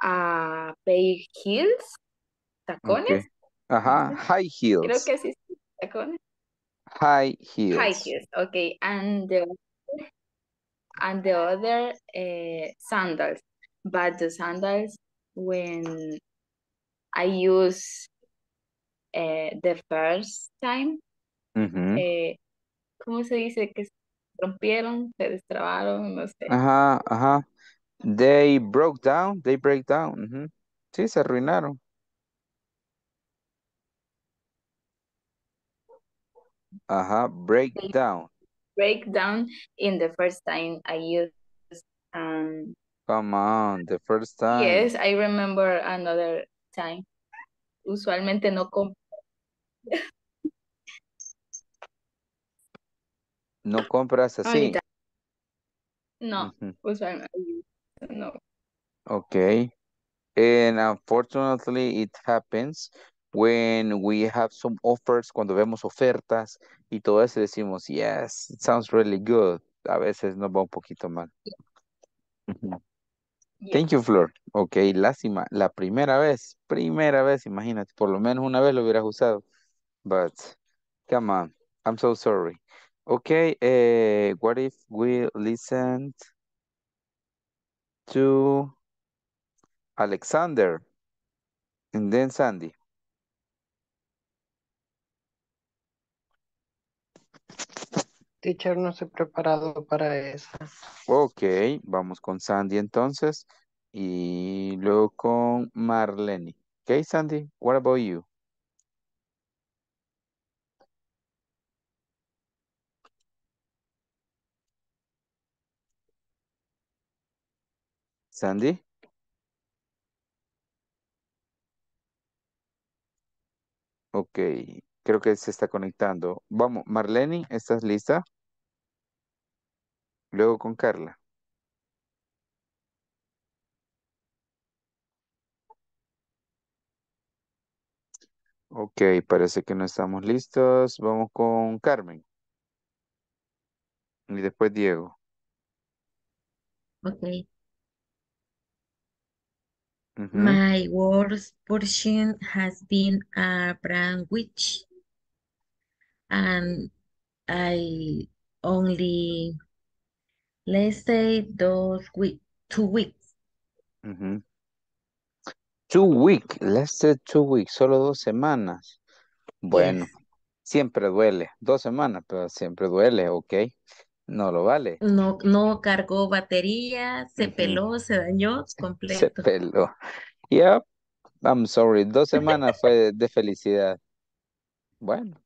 Speaker 12: a pair heels, tacones,
Speaker 1: Okay. Ajá, high
Speaker 12: creo
Speaker 1: heels.
Speaker 12: que sí, tacones,
Speaker 1: High heels.
Speaker 12: high
Speaker 1: heels.
Speaker 12: okay, and the and the other uh, sandals, but the sandals when I use uh, the first time,
Speaker 1: Mhm.
Speaker 12: eh, ¿cómo se dice? Que rompieron, se destrabaron, no sé.
Speaker 1: Ajá, ajá. They broke down. They break down. Sí, se arruinaron. Ajá, break
Speaker 12: They
Speaker 1: down.
Speaker 12: break down in the first time I used. Um,
Speaker 1: Come on, the first time.
Speaker 12: yes, I remember another time. Usualmente no compro.
Speaker 1: No compras así.
Speaker 12: Ahorita. No, usualmente no.
Speaker 1: Okay. And unfortunately, it happens when we have some offers, cuando vemos ofertas y todo eso decimos, yes, it sounds really good. A veces nos va un poquito mal.
Speaker 12: Yeah.
Speaker 1: Thank you, Flor. Ok, lástima. La primera vez, primera vez, imagínate, por lo menos una vez lo hubieras usado. But, come on, I'm so sorry. Okay, eh, what if we listened to Alexander and then Sandy?
Speaker 5: Teacher, no estoy preparado para eso.
Speaker 1: Ok, vamos con Sandy entonces y luego con Marlene. Ok, Sandy, what about you? Sandy? Ok, creo que se está conectando. Vamos, Marlene, ¿estás lista? Luego con Carla. Ok, parece que no estamos listos. Vamos con Carmen. Y después Diego.
Speaker 4: My worst portion has been a brandwich and I only, let's say, those week, two weeks.
Speaker 1: Two weeks. Let's say two weeks. Solo dos semanas. Bueno,
Speaker 4: Yes.
Speaker 1: siempre duele. Dos semanas, pero siempre duele, ok. No lo vale.
Speaker 4: No, no cargó batería, se peló, se dañó
Speaker 1: Se
Speaker 4: completo.
Speaker 1: peló. Yep, I'm sorry. Dos semanas fue de, de felicidad. Bueno,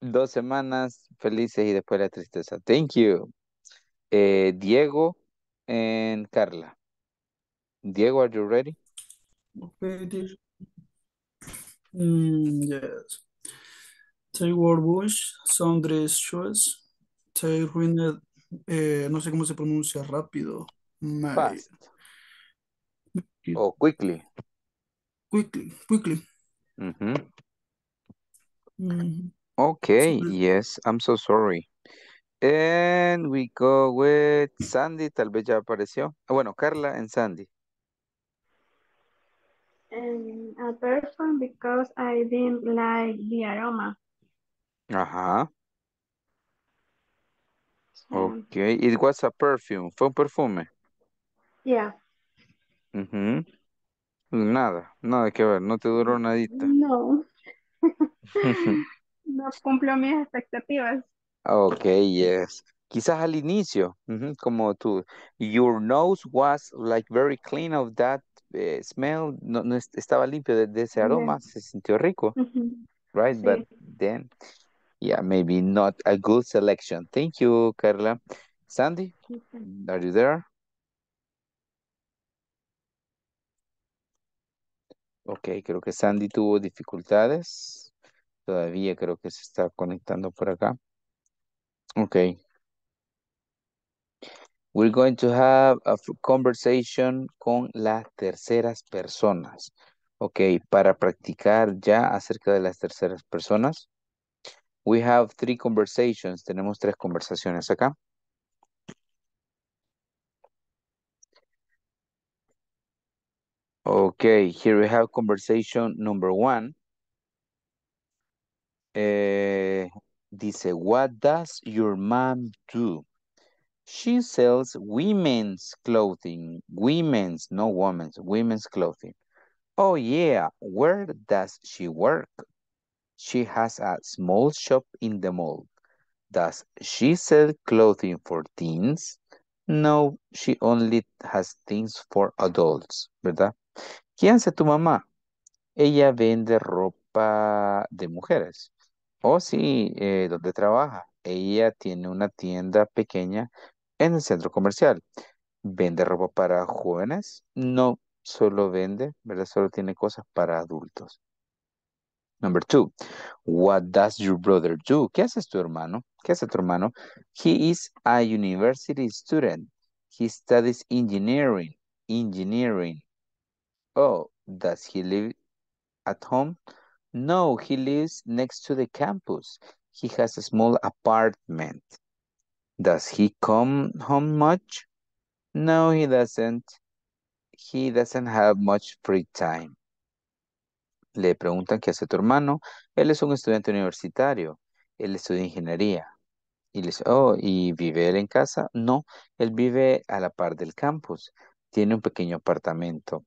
Speaker 1: dos semanas felices y después la tristeza. Thank you. Eh, Diego and Carla. Diego, are you ready?
Speaker 10: Okay. Mm, yes. They wore bush, sundress shoes. Ruined, eh, no sé cómo se pronuncia rápido.
Speaker 1: Fast o quickly.
Speaker 10: quickly, quickly. Mm,
Speaker 1: Okay,
Speaker 10: sorry.
Speaker 1: yes, I'm so sorry. And we go with Sandy, tal vez ya apareció. Bueno, Carla and Sandy.
Speaker 2: And a person because I didn't like the aroma.
Speaker 1: Ajá,
Speaker 2: Um,
Speaker 1: okay. It was a perfume. Fue un perfume.
Speaker 2: yeah.
Speaker 1: Ujú. Nada, nada que ver, no te duró nadita.
Speaker 2: No, no cumplió mis expectativas.
Speaker 1: Okay, yes. Quizás al inicio, ujú, como tú, your nose was like very clean of that eh, smell, no, no est- estaba limpio de, de ese aroma, se sintió rico,
Speaker 2: Ujú,
Speaker 1: right? But
Speaker 2: Sí.
Speaker 1: then, yeah, maybe not a good selection. Thank you, Carla. Sandy, are you there? Ok, creo que Sandy tuvo dificultades. Todavía creo que se está conectando por acá. Ok. We're going to have a conversation con las terceras personas. Ok, para practicar ya acerca de las terceras personas. We have three conversations. Tenemos tres conversaciones acá. Ok, here we have conversation number one. Eh, dice, what does your mom do? She sells women's clothing. Women's, no women's, women's clothing. Oh yeah, where does she work? She has a small shop in the mall. Does she sell clothing for teens? No, she only has things for adults, ¿verdad? ¿Qué hace tu mamá? Ella vende ropa de mujeres. Oh, sí, eh, ¿dónde trabaja? Ella tiene una tienda pequeña en el centro comercial. ¿Vende ropa para jóvenes? No, solo vende, ¿verdad? Solo tiene cosas para adultos. Number two, what does your brother do? ¿Qué hace tu hermano? ¿Qué hace tu hermano? He is a university student. He studies engineering. Engineering. Oh, does he live at home? No, he lives next to the campus. He has a small apartment. Does he come home much? No, he doesn't. He doesn't have much free time. Le preguntan qué hace tu hermano. Él es un estudiante universitario. Él estudia ingeniería. Y le dice, oh, ¿y vive él en casa? No, él vive a la par del campus. Tiene un pequeño apartamento.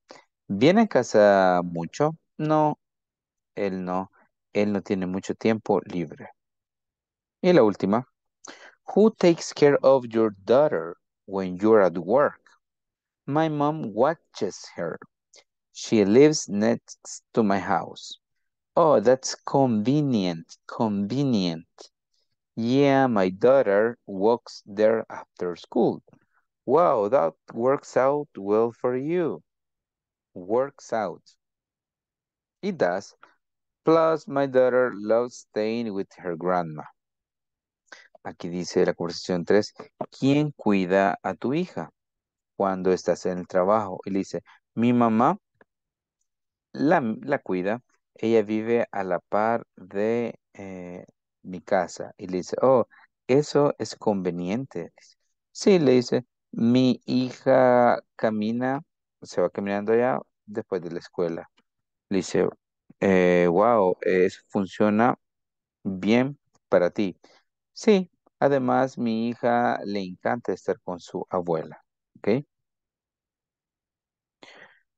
Speaker 1: ¿Viene a casa mucho? No, él no. Él no tiene mucho tiempo libre. Y la última. Who takes care of your daughter when you're at work? My mom watches her. She lives next to my house. Oh, that's convenient, convenient. Yeah, my daughter walks there after school. Wow, that works out well for you. Works out. It does. Plus, my daughter loves staying with her grandma. Aquí dice la conversación 3. ¿Quién cuida a tu hija cuando estás en el trabajo? Y le dice, mi mamá la, la cuida. ella vive a la par de eh, mi casa. Y le dice, oh, eso es conveniente. Sí, le dice, mi hija camina, se va caminando allá después de la escuela. Le dice, eh, wow, eso funciona bien para ti. Sí, además mi hija le encanta estar con su abuela. ¿Ok?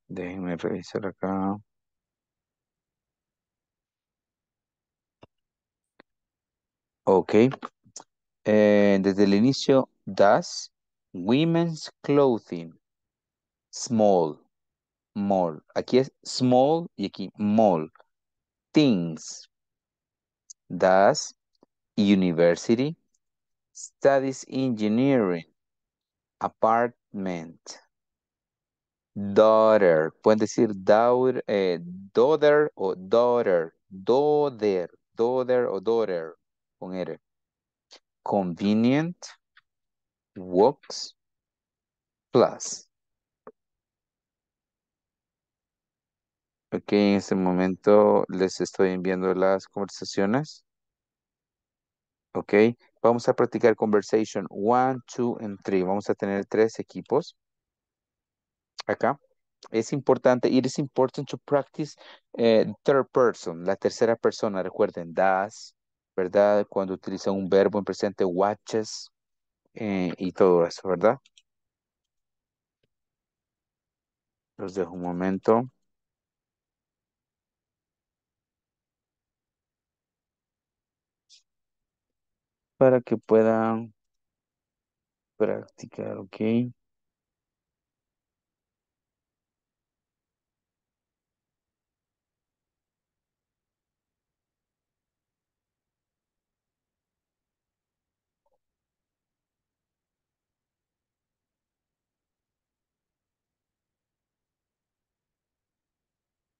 Speaker 1: Déjenme revisar acá. Ok. Eh, desde el inicio, does women's clothing small, mall. Aquí es small y aquí mall. Things. Does university studies engineering apartment. Daughter. Pueden decir daughter, eh, daughter o daughter. Daughter. Daughter o daughter. Con. Convenient. Works. Plus. Ok, en este momento les estoy enviando las conversaciones. Ok, vamos a practicar conversation one, two, and three. Vamos a tener tres equipos. Acá. Es importante, it is important to practice eh, third person, la tercera persona. Recuerden, das, ¿verdad? Cuando utilizan un verbo en presente, watches eh, y todo eso, ¿verdad? Los dejo un momento. Para que puedan practicar, ¿ok?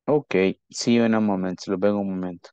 Speaker 1: Ok, see you in a moment. Los veo en un momento.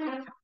Speaker 1: Mm-hmm.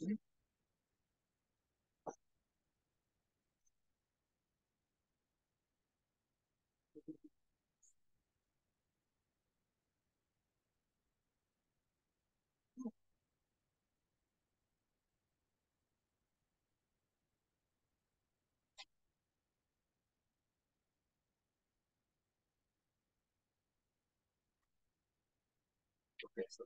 Speaker 12: Okay, so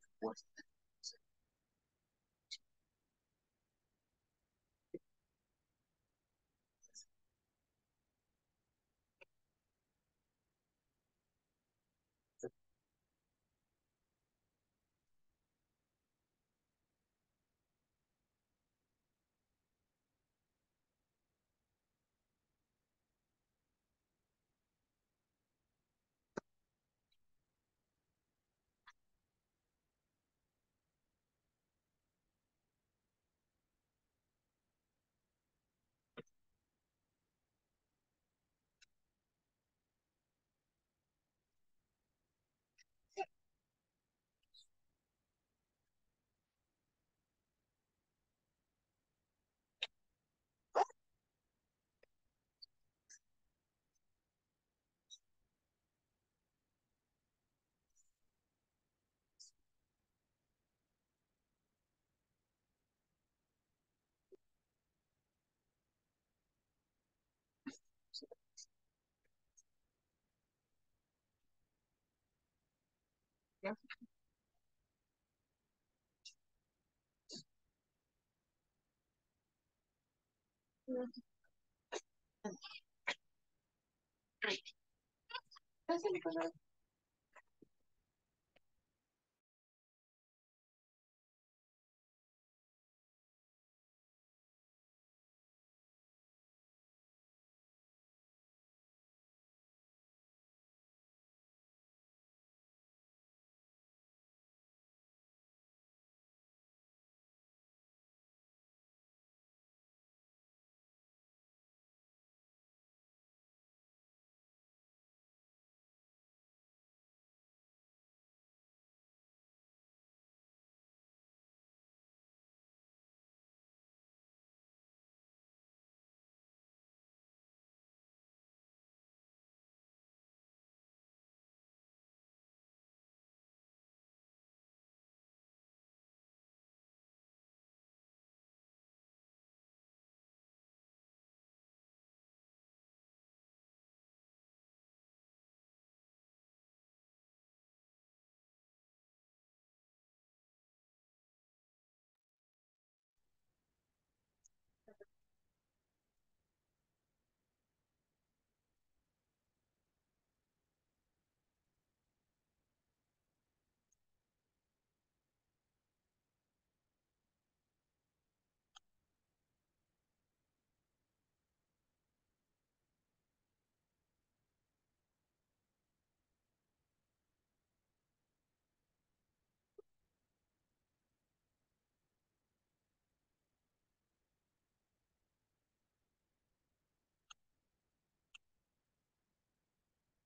Speaker 12: Gracias.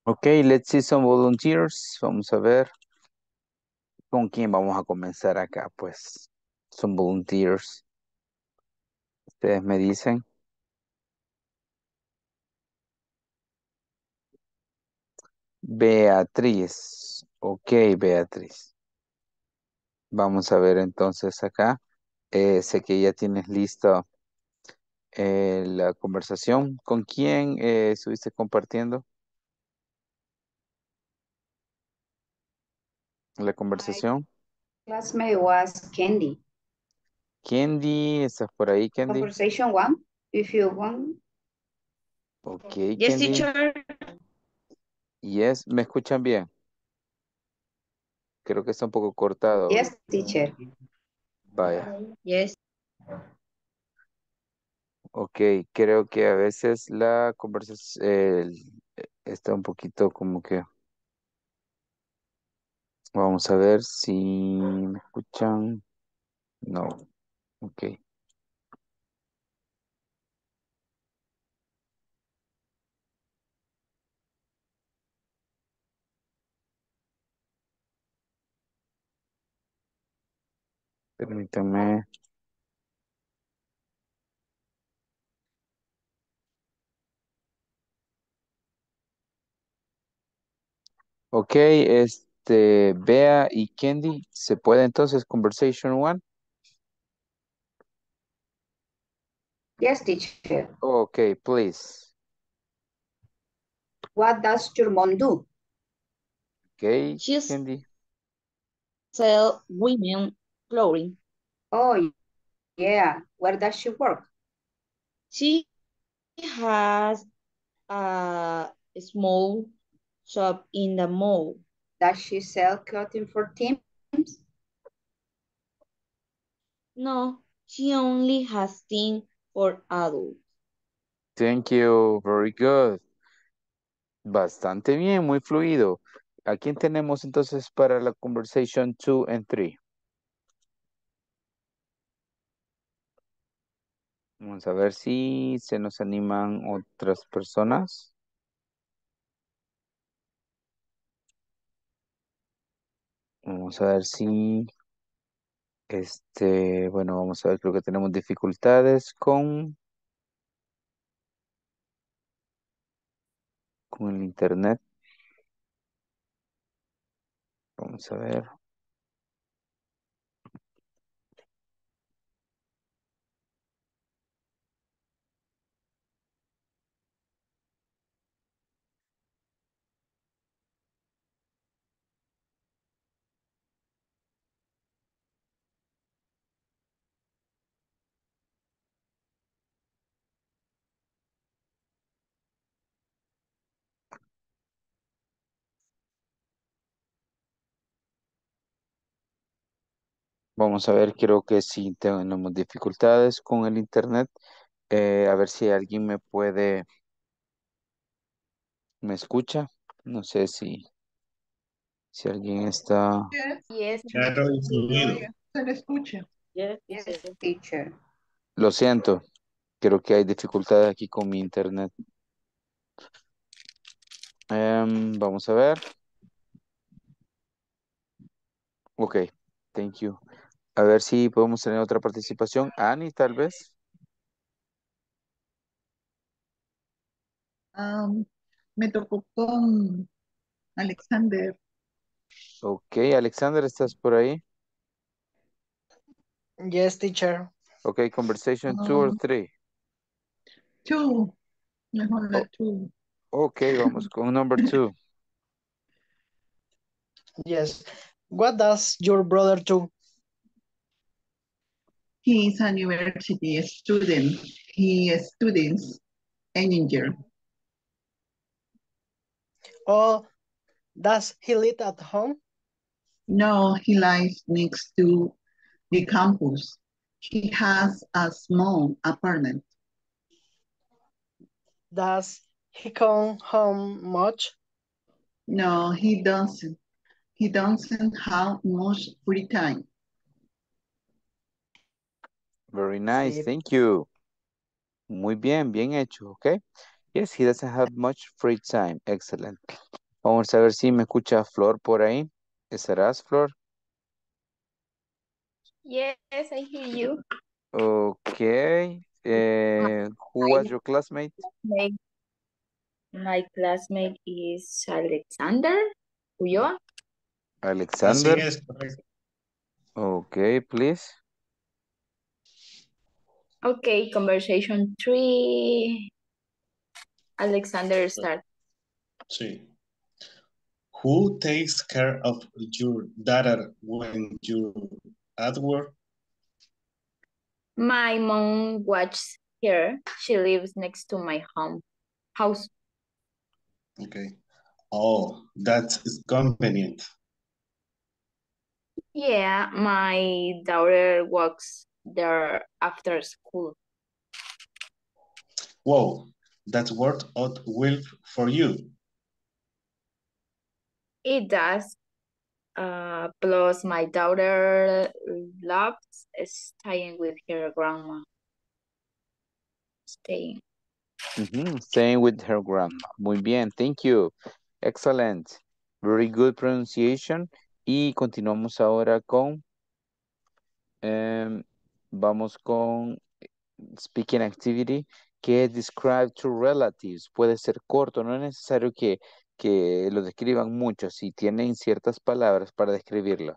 Speaker 1: Okay, let's see some volunteers. Vamos a ver con quién vamos a comenzar acá, pues. Son volunteers. Ustedes me dicen. Beatriz. Ok, Beatriz. Vamos a ver entonces acá. Eh, sé que ya tienes lista eh, la conversación. ¿Con quién eh, estuviste compartiendo la conversación?
Speaker 6: Classmate was Candy.
Speaker 1: Candy, ¿estás por ahí, Candy?
Speaker 6: Conversation one, if you want.
Speaker 1: Ok,
Speaker 8: Yes,
Speaker 1: Candy.
Speaker 8: teacher.
Speaker 1: Yes, ¿me escuchan bien? Creo que está un poco cortado.
Speaker 6: Yes, teacher.
Speaker 1: Vaya.
Speaker 8: Yes.
Speaker 1: Ok, creo que a veces la conversación está un poquito como que... Vamos a ver si me escuchan. No. Ok. Permítame. Ok, este, Bea y Candy, ¿se puede entonces conversation one?
Speaker 6: Yes, teacher.
Speaker 1: Ok, please.
Speaker 6: What does your mom do?
Speaker 1: Ok,
Speaker 8: She's-
Speaker 1: Candy.
Speaker 8: Sell women clothing.
Speaker 6: Oh, yeah. Where does she work?
Speaker 8: She has a small shop in the mall.
Speaker 6: Does she sell clothing for teens?
Speaker 8: No, she only has things for adults.
Speaker 1: Thank you, very good. Bastante bien, muy fluido. ¿A quién tenemos entonces para la conversation two and three? Vamos a ver si se nos animan otras personas. Vamos a ver si, este, bueno, vamos a ver, creo que tenemos dificultades con, con el internet. Vamos a ver. Vamos a ver, creo que sí tenemos dificultades con el internet. Eh, a ver si alguien me puede, me escucha. No sé si, si alguien está.
Speaker 6: Yes.
Speaker 3: Se le escucha.
Speaker 8: Yes,
Speaker 6: yes,
Speaker 8: teacher.
Speaker 1: Lo siento, creo que hay dificultades aquí con mi internet. Em, vamos a ver. Ok, thank you. A ver si podemos tener otra participación. Ani, tal vez.
Speaker 3: Am, me tocó con Alexander.
Speaker 1: Ok, Alexander, ¿estás por ahí?
Speaker 5: Yes, teacher.
Speaker 1: Ok, conversation two or
Speaker 3: Um,
Speaker 1: three.
Speaker 3: Two. Mejor la two.
Speaker 1: Ok, vamos con number two.
Speaker 5: Yes. What does your brother do?
Speaker 3: He is a university student. He is studies engineer.
Speaker 5: Or oh, does he live at home?
Speaker 3: No, he lives next to the campus. He has a small apartment.
Speaker 5: Does he come home much?
Speaker 3: No, he doesn't. He doesn't have much free time.
Speaker 1: Very nice,
Speaker 5: Sí.
Speaker 1: thank you. Muy bien, bien hecho, ok. Yes, he doesn't have much free time. Excellent. Vamos a ver si me escucha Flor por ahí. ¿Estarás, Flor?
Speaker 12: Yes, I hear you.
Speaker 1: Okay. Eh, who was your classmate?
Speaker 12: My, classmate is Alexander Ulloa.
Speaker 13: Así
Speaker 1: Alexander.
Speaker 13: es, correcto.
Speaker 1: Okay, please.
Speaker 12: Okay, conversation three. Alexander start.
Speaker 13: Sí. Who takes care of your daughter when you're at work?
Speaker 12: My mom watches her. She lives next to my home house.
Speaker 13: Okay. Oh, that is convenient.
Speaker 12: Yeah, my daughter walks there after school.
Speaker 13: Whoa, that worked out well for you.
Speaker 12: It does. Uh, plus, my daughter loves staying with her grandma. Staying.
Speaker 1: Mhm, Staying with her grandma. Muy bien, thank you. Excellent. Very good pronunciation. Y continuamos ahora con, em, vamos con speaking activity, que es describe to relatives. Puede ser corto, no es necesario que, que lo describan mucho. Si tienen ciertas palabras para describirlo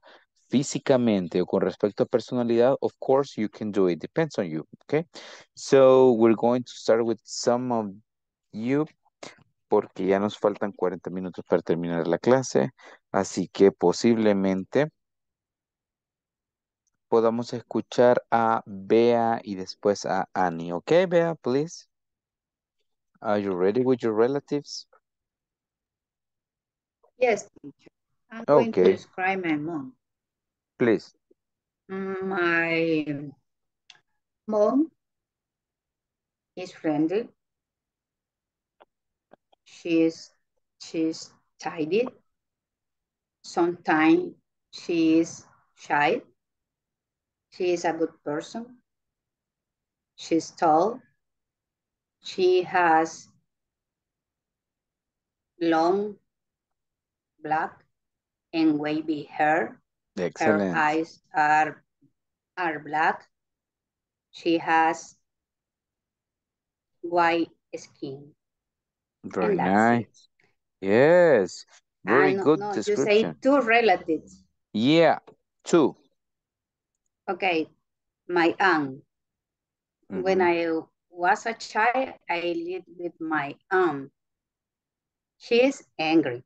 Speaker 1: físicamente o con respecto a personalidad, of course you can do it. Depends on you, okay? So we're going to start with some of you porque ya nos faltan 40 minutos para terminar la clase, así que posiblemente podamos escuchar a Bea y después a Annie. ¿Ok, Bea, please? Are you ready with your relatives?
Speaker 6: Yes, teacher. I'm going to
Speaker 1: Okay.
Speaker 6: describe my mom.
Speaker 1: Please.
Speaker 6: My mom is friendly. She's she's tidy. Sometimes she is shy. She is a good person. She's tall. She has long black and wavy hair.
Speaker 1: Excellent.
Speaker 6: Her eyes are are black. She has white skin.
Speaker 1: Very nice. Yes. Very
Speaker 6: Ah, no,
Speaker 1: good
Speaker 6: no, you say two relatives.
Speaker 1: Yeah, two.
Speaker 6: Okay, my aunt. When
Speaker 1: Mhm.
Speaker 6: I was a child, I lived with my aunt. She is angry,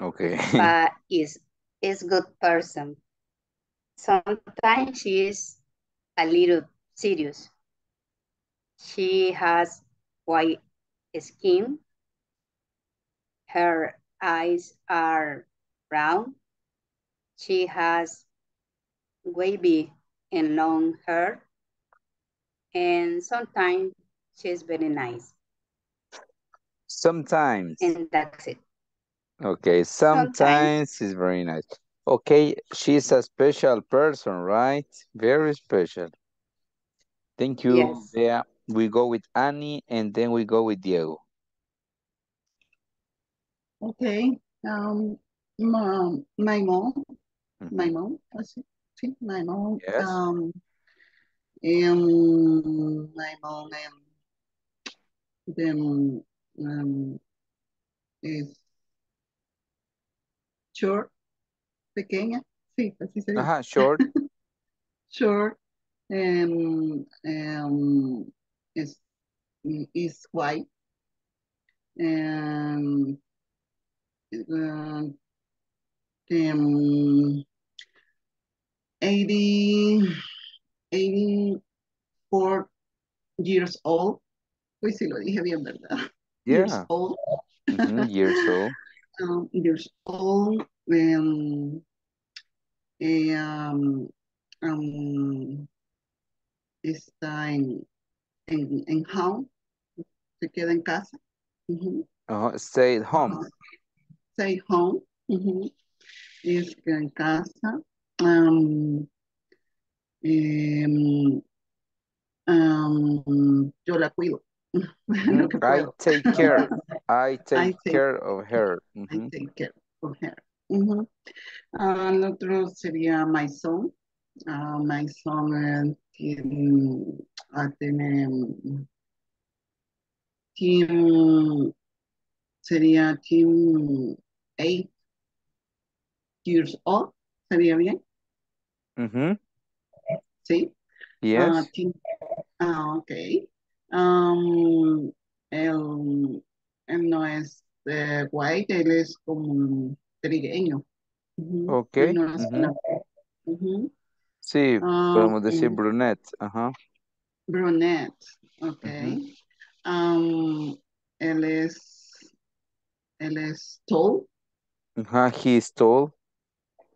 Speaker 1: Okay.
Speaker 6: but is is good person. Sometimes she is a little serious. She has white skin. Her eyes are brown. She has wavy and long hair. And sometimes she's very nice.
Speaker 1: Sometimes.
Speaker 6: And that's it.
Speaker 1: Okay,
Speaker 6: Sometimes.
Speaker 1: sometimes it's very nice. Okay, she's a special person, right? Very special. Thank you,
Speaker 6: Yes.
Speaker 1: Bea. We go with Annie and then we go with Diego.
Speaker 3: Okay. Um, mom, my mom, my mom, was it? Sí, my mom.
Speaker 1: Yes.
Speaker 3: Um, um, my mom, um, them, um, is short, pequeña. Sí, así se dice.
Speaker 1: Ajá, short.
Speaker 3: Short, um, um, is, is white. And um, um, 80, 84 years old. Uy, sí lo dije bien, ¿verdad? Years
Speaker 1: Yeah.
Speaker 3: old.
Speaker 1: Mhm, Years old.
Speaker 3: um, years old. Um, eh, um, um, está en, en, en home. Se queda en casa. Ujú.
Speaker 1: Uh, stay at home.
Speaker 3: Ajá. Stay home. Ujú. Es que en casa. Um, em, um, yo la cuido.
Speaker 1: Ujú,
Speaker 3: lo que
Speaker 1: I take care. I take
Speaker 3: I take,
Speaker 1: care of her.
Speaker 3: I take care of her. Ujú. Ah, el otro sería my son. Ah, my son eh, tiene, ah, tiene, tiene- sería team eight years old. ¿Sería bien?
Speaker 1: Ujú,
Speaker 3: Sí. Ah,
Speaker 1: Yes.
Speaker 3: team- ah, ok. Um, él, él no es eh, white, él es como trigueño. Ujú.
Speaker 1: Ok.
Speaker 3: No es blanco. Ujú.
Speaker 1: Sí,
Speaker 3: Ah,
Speaker 1: podemos decir brunette. Ajá.
Speaker 3: brunette, ok. Um, él es, él es tall,
Speaker 1: Ajá, He's tall.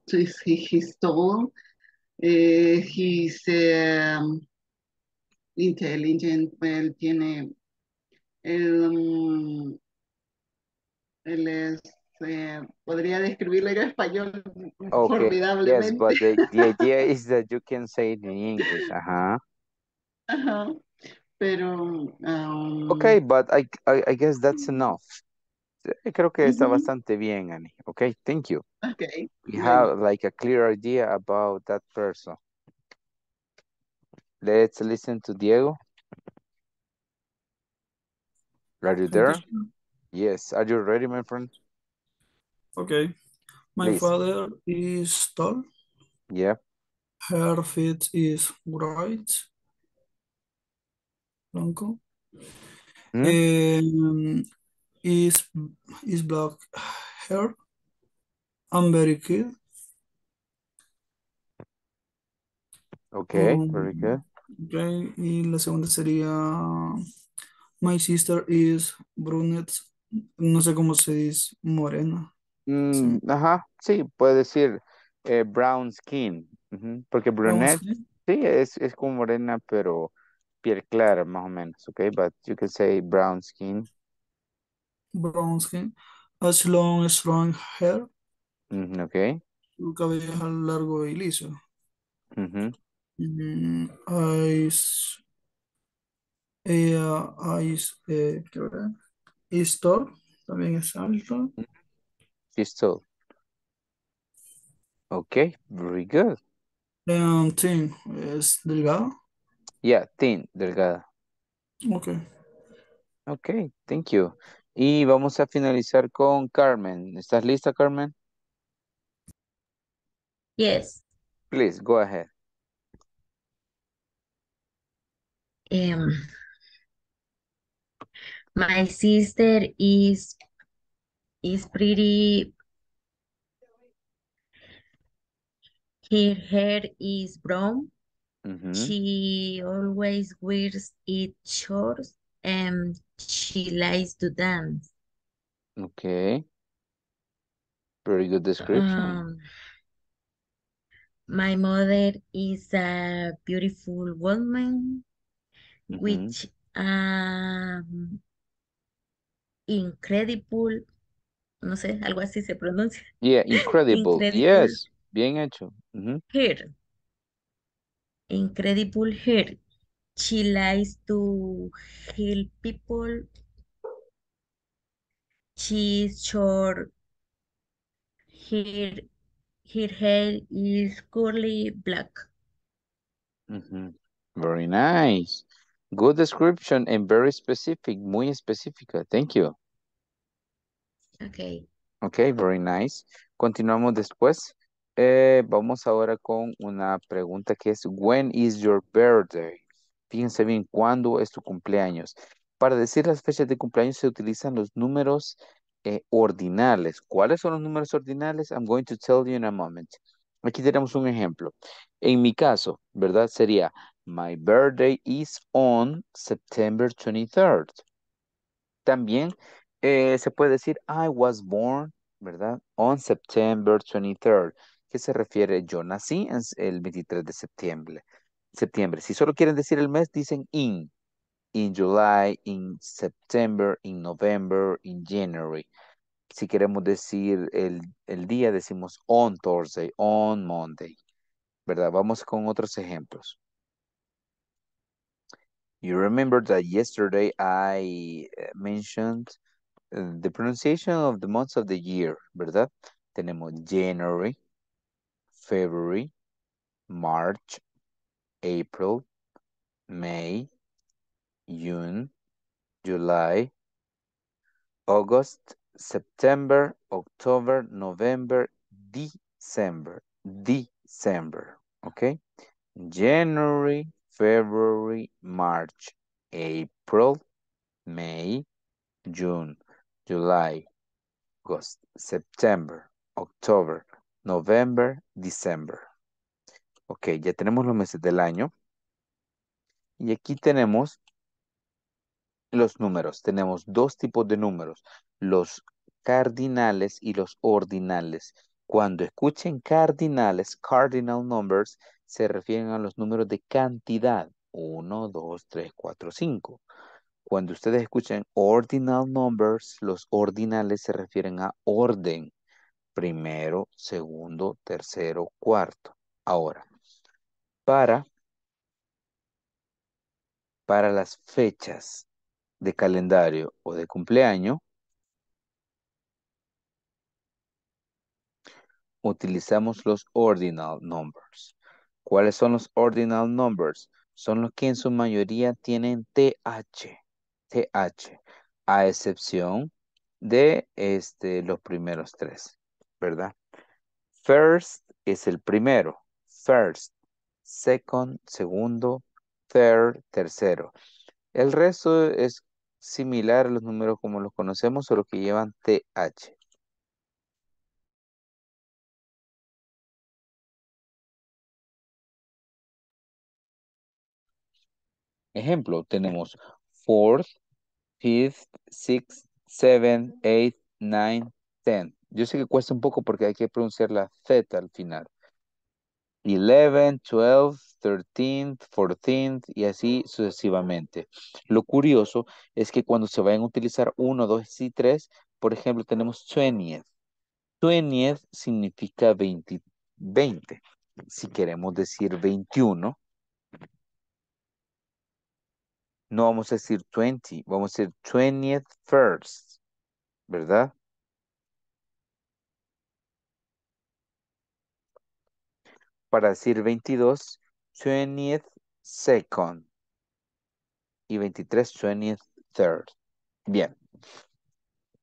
Speaker 3: sí, sí, he's tall. Eh, he's um, intelligent, él tiene, él, um, él es, eh, podría describirlo en español
Speaker 1: Okay. Yes, but the, the idea is that you can say it in English. Ajá.
Speaker 3: Ajá. Pero, um,
Speaker 1: Okay, but I, I, I guess that's enough. Eh, Creo que está
Speaker 3: ujú,
Speaker 1: bastante bien, Annie. Okay, thank you.
Speaker 3: ok,
Speaker 1: We have like a clear idea about that person. Let's listen to Diego. Are you there? Yes. Are you ready, my friend?
Speaker 10: Okay. My
Speaker 1: Please.
Speaker 10: father is tall.
Speaker 1: Yeah.
Speaker 10: Her feet is white. Blanco.
Speaker 1: Hmm?
Speaker 10: Um, is is black hair. I'm very cute.
Speaker 1: Okay, very
Speaker 10: Um,
Speaker 1: good.
Speaker 10: okay. Y la segunda sería My sister is brunette. No sé cómo se dice, morena.
Speaker 1: Mm,
Speaker 10: Sí.
Speaker 1: ajá, sí, puede decir eh, brown skin. Ujú, Porque brunette,
Speaker 10: skin.
Speaker 1: sí, es, es como morena, pero piel clara, más o menos, okay? But you can say brown skin.
Speaker 10: Brown skin. As long, strong hair.
Speaker 1: Ujú, okay.
Speaker 10: Un cabello largo y liso. Mm, eyes, ella, eyes, eh, creo que is tall, también es alto.
Speaker 1: Tall. Okay, very good.
Speaker 10: And thin, es delgado.
Speaker 1: Yeah, thin, delgada.
Speaker 10: Ok.
Speaker 1: Okay, thank you. Y vamos a finalizar con Carmen. ¿Estás lista, Carmen?
Speaker 4: Yes.
Speaker 1: Please, go ahead.
Speaker 4: Um, my sister is is pretty. Her hair is brown.
Speaker 1: Ujú,
Speaker 4: She always wears it short and she likes to dance.
Speaker 1: Okay. Very good description.
Speaker 4: Um, my mother is a beautiful woman, which um incredible, no sé, algo así se pronuncia.
Speaker 1: Yeah, incredible.
Speaker 4: Incredible
Speaker 1: Yes, bien hecho.
Speaker 4: Hair. Incredible hair. She likes to help people. She's short. Her, her hair is curly black.
Speaker 1: Ujú. Very nice. Good description and very specific, muy específica. Thank you.
Speaker 4: Okay.
Speaker 1: Ok, very nice. Continuamos después. Eh, vamos ahora con una pregunta que es, when is your birthday? Fíjense bien, ¿cuándo es tu cumpleaños? Para decir las fechas de cumpleaños se utilizan los números eh, ordinales. ¿Cuáles son los números ordinales? I'm going to tell you in a moment. Aquí tenemos un ejemplo. En mi caso, ¿verdad? Sería, my birthday is on September 23rd. También eh, se puede decir I was born, ¿verdad? On September 23rd, que se refiere yo nací el 23 de septiembre. Septiembre. Si solo quieren decir el mes, dicen in. In July, in September, in November, in January. Si queremos decir el, el día, decimos on Thursday, on Monday, ¿verdad? Vamos con otros ejemplos. You remember that yesterday I uh, mentioned uh, the pronunciation of the months of the year, ¿verdad? Tenemos January, February, March, April, May, June, July, August, September, October, November, December, December, okay? January, February, March, April, May, June, July, August, September, October, November, December. Ok, ya tenemos los meses del año. Y aquí tenemos los números. Tenemos dos tipos de números, los cardinales y los ordinales. Cuando escuchen cardinales, cardinal numbers, se refieren a los números de cantidad. 1, 2, 3, 4, 5. Cuando ustedes escuchen ordinal numbers, los ordinales se refieren a orden. Primero, segundo, tercero, cuarto. Ahora, para, para las fechas de calendario o de cumpleaños, utilizamos los ordinal numbers. ¿Cuáles son los ordinal numbers? Son los que en su mayoría tienen TH. TH. A excepción de este, los primeros tres, ¿verdad? First es el primero. First. Second, segundo, third, tercero. El resto es similar a los números como los conocemos, solo que llevan TH. Ejemplo, tenemos fourth, fifth, sixth, seventh, eighth, ninth, tenth. Yo sé que cuesta un poco porque hay que pronunciar la Z al final. 11, 12, 13, 14 y así sucesivamente. Lo curioso es que cuando se vayan a utilizar 1, 2 y 3, por ejemplo, tenemos 20th. 20th significa 20. 20. Si queremos decir 21, no vamos a decir 20, vamos a decir 20th first, ¿verdad? Para decir 22, 20th second. Y 23, 20th third. Bien.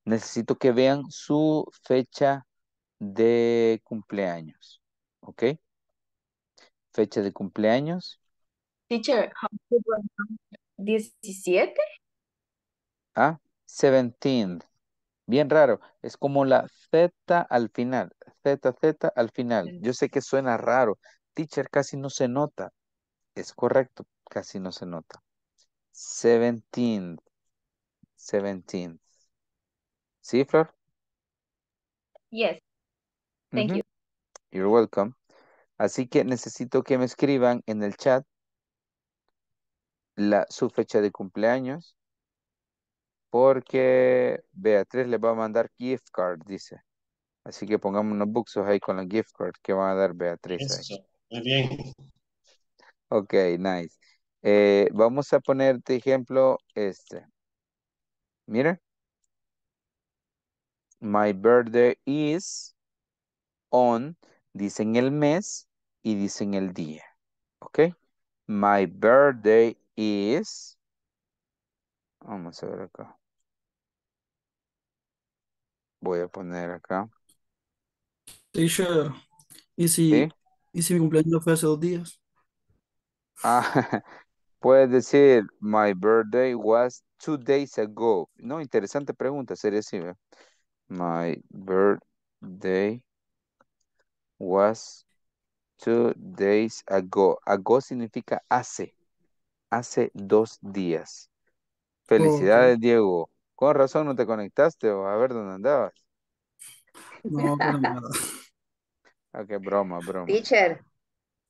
Speaker 1: Necesito que vean su fecha de cumpleaños. ¿Ok? Fecha de cumpleaños.
Speaker 12: Teacher, how to pronounce 17?
Speaker 1: Ah, 17. Bien raro. Es como la Z al final. Z, Z al final. Yo sé que suena raro. Teacher casi no se nota. Es correcto. Casi no se nota. 17. 17. ¿Sí, Flor?
Speaker 12: Yes. Thank you.
Speaker 1: You're welcome. Así que necesito que me escriban en el chat la, su fecha de cumpleaños. Porque Beatriz le va a mandar gift card, dice. Así que pongamos unos buxos ahí con la gift card que van a dar Beatriz ahí.
Speaker 13: Eso, muy bien.
Speaker 1: Ok, nice. Eh, vamos a poner de ejemplo este. Mira. My birthday is on, dicen el mes y dicen el día. Ok. My birthday is. Vamos a ver acá. Voy a poner acá.
Speaker 10: Teacher, ¿y si,
Speaker 1: ¿Sí?
Speaker 10: y si mi cumpleaños fue hace dos días?
Speaker 1: Ah, puedes decir, my birthday was two days ago. No, interesante pregunta, sería así. My birthday was two days ago. Ago significa hace, hace dos días. Felicidades, Diego. Con razón no te conectaste o a ver dónde andabas.
Speaker 10: No, para nada.
Speaker 1: Ok, broma, broma.
Speaker 6: Teacher,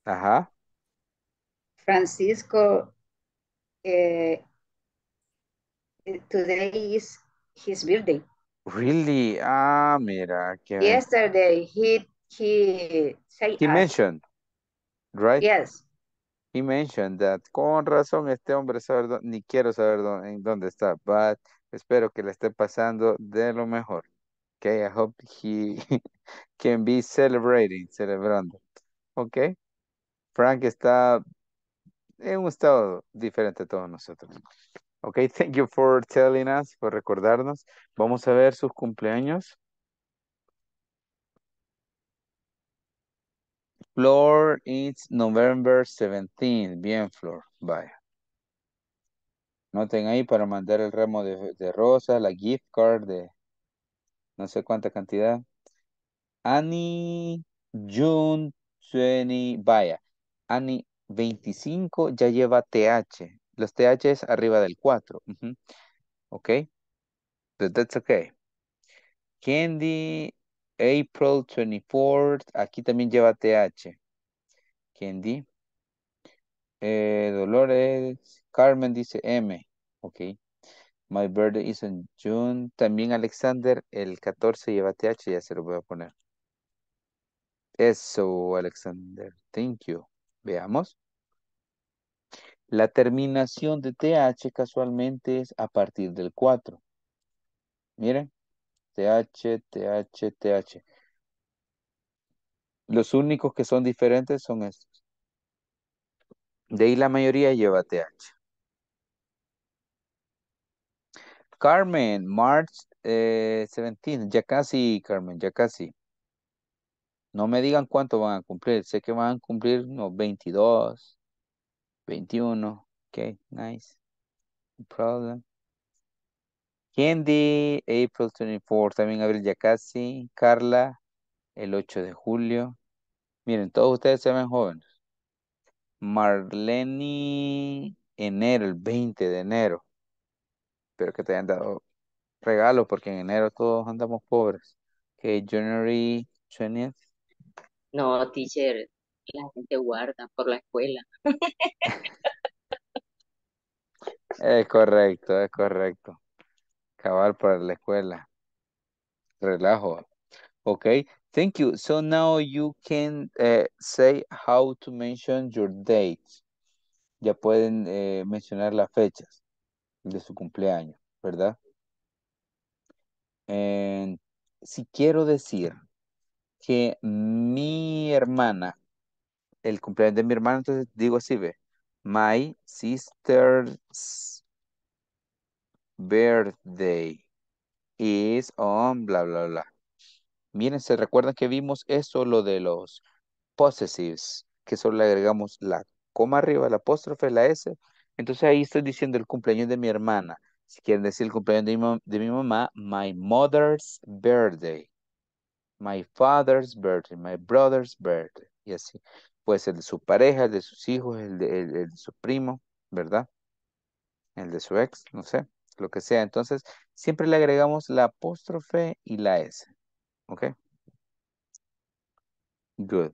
Speaker 1: Ajá.
Speaker 6: Francisco, eh, today is his birthday.
Speaker 1: Really? Ah, mira, que
Speaker 6: Yesterday he he say
Speaker 1: he
Speaker 6: us.
Speaker 1: mentioned, right?
Speaker 6: Yes.
Speaker 1: He mentioned that. Con razón, este hombre sabe ni quiero saber dó- en dónde está, but espero que le esté pasando de lo mejor. Okay, I hope he can be celebrating, celebrando. Okay. Frank está en un estado diferente a todos nosotros. Okay, thank you for telling us, por recordarnos. Vamos a ver sus cumpleaños. Flor is November 17. Bien, Flor. Vaya. Noten ahí para mandar el ramo de, de rosas, la gift card de no sé cuánta cantidad. Annie, June 20. Vaya. Annie, 25 ya lleva TH. Los TH es arriba del 4. ujú. Ok. That's okay. Candy, April 24th. Aquí también lleva TH. Candy. Eh, Dolores, Carmen dice M. Ok. My birthday is in June. También Alexander, el 14 lleva TH, ya se lo voy a poner. Eso, Alexander. Thank you. Veamos. La terminación de TH casualmente es a partir del 4. Miren. TH, TH, TH. Los únicos que son diferentes son estos. De ahí la mayoría lleva TH. Carmen, March eh, 17. Ya casi, Carmen, ya casi. No me digan cuánto van a cumplir. Sé que van a cumplir unos 22, 21. Ok, nice. No problem. Candy, April 24. También abril ya casi. Carla, el 8 de julio. Miren, todos ustedes se ven jóvenes. Marlene, enero, el 20 de enero. Espero que te hayan dado regalo porque en enero todos andamos pobres. Ok, January 20th.
Speaker 11: No, teacher, la gente guarda por la escuela.
Speaker 1: Es correcto, es correcto. Cabal para la escuela. Relajo. Okay, thank you. So now you can eh, say how to mention your dates. Ya pueden eh, mencionar las fechas de su cumpleaños, ¿verdad? And si quiero decir que mi hermana, el cumpleaños de mi hermana, entonces digo así, ve. My sister's birthday is on bla, bla, bla. Miren, ¿se recuerdan que vimos eso, lo de los possessives, que solo le agregamos la coma arriba, la apóstrofe, la S? Entonces ahí estoy diciendo el cumpleaños de mi hermana. Si quieren decir el cumpleaños de mi, de mi mamá, my mother's birthday, my father's birthday, my brother's birthday, y así. Puede ser de su pareja, el de sus hijos, el de, el- el de su primo, ¿verdad? El de su ex, no sé, lo que sea. Entonces, siempre le agregamos la apóstrofe y la S. ¿Ok? Good.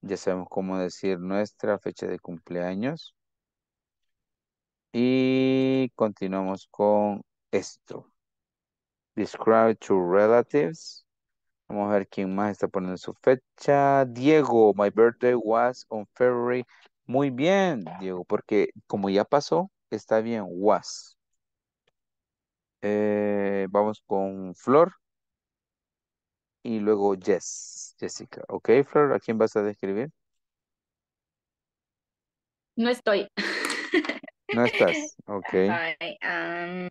Speaker 1: Ya sabemos cómo decir nuestra fecha de cumpleaños. Y continuamos con esto. Describe two relatives. Vamos a ver quién más está poniendo su fecha. Diego, my birthday was on February. Muy bien, Diego, porque como ya pasó, está bien, was. Eh, vamos con Flor. Y luego Jess, Jessica. Ok, Flor, ¿a quién vas a describir?
Speaker 12: No estoy.
Speaker 1: No estás. Ok.
Speaker 12: Ay, um,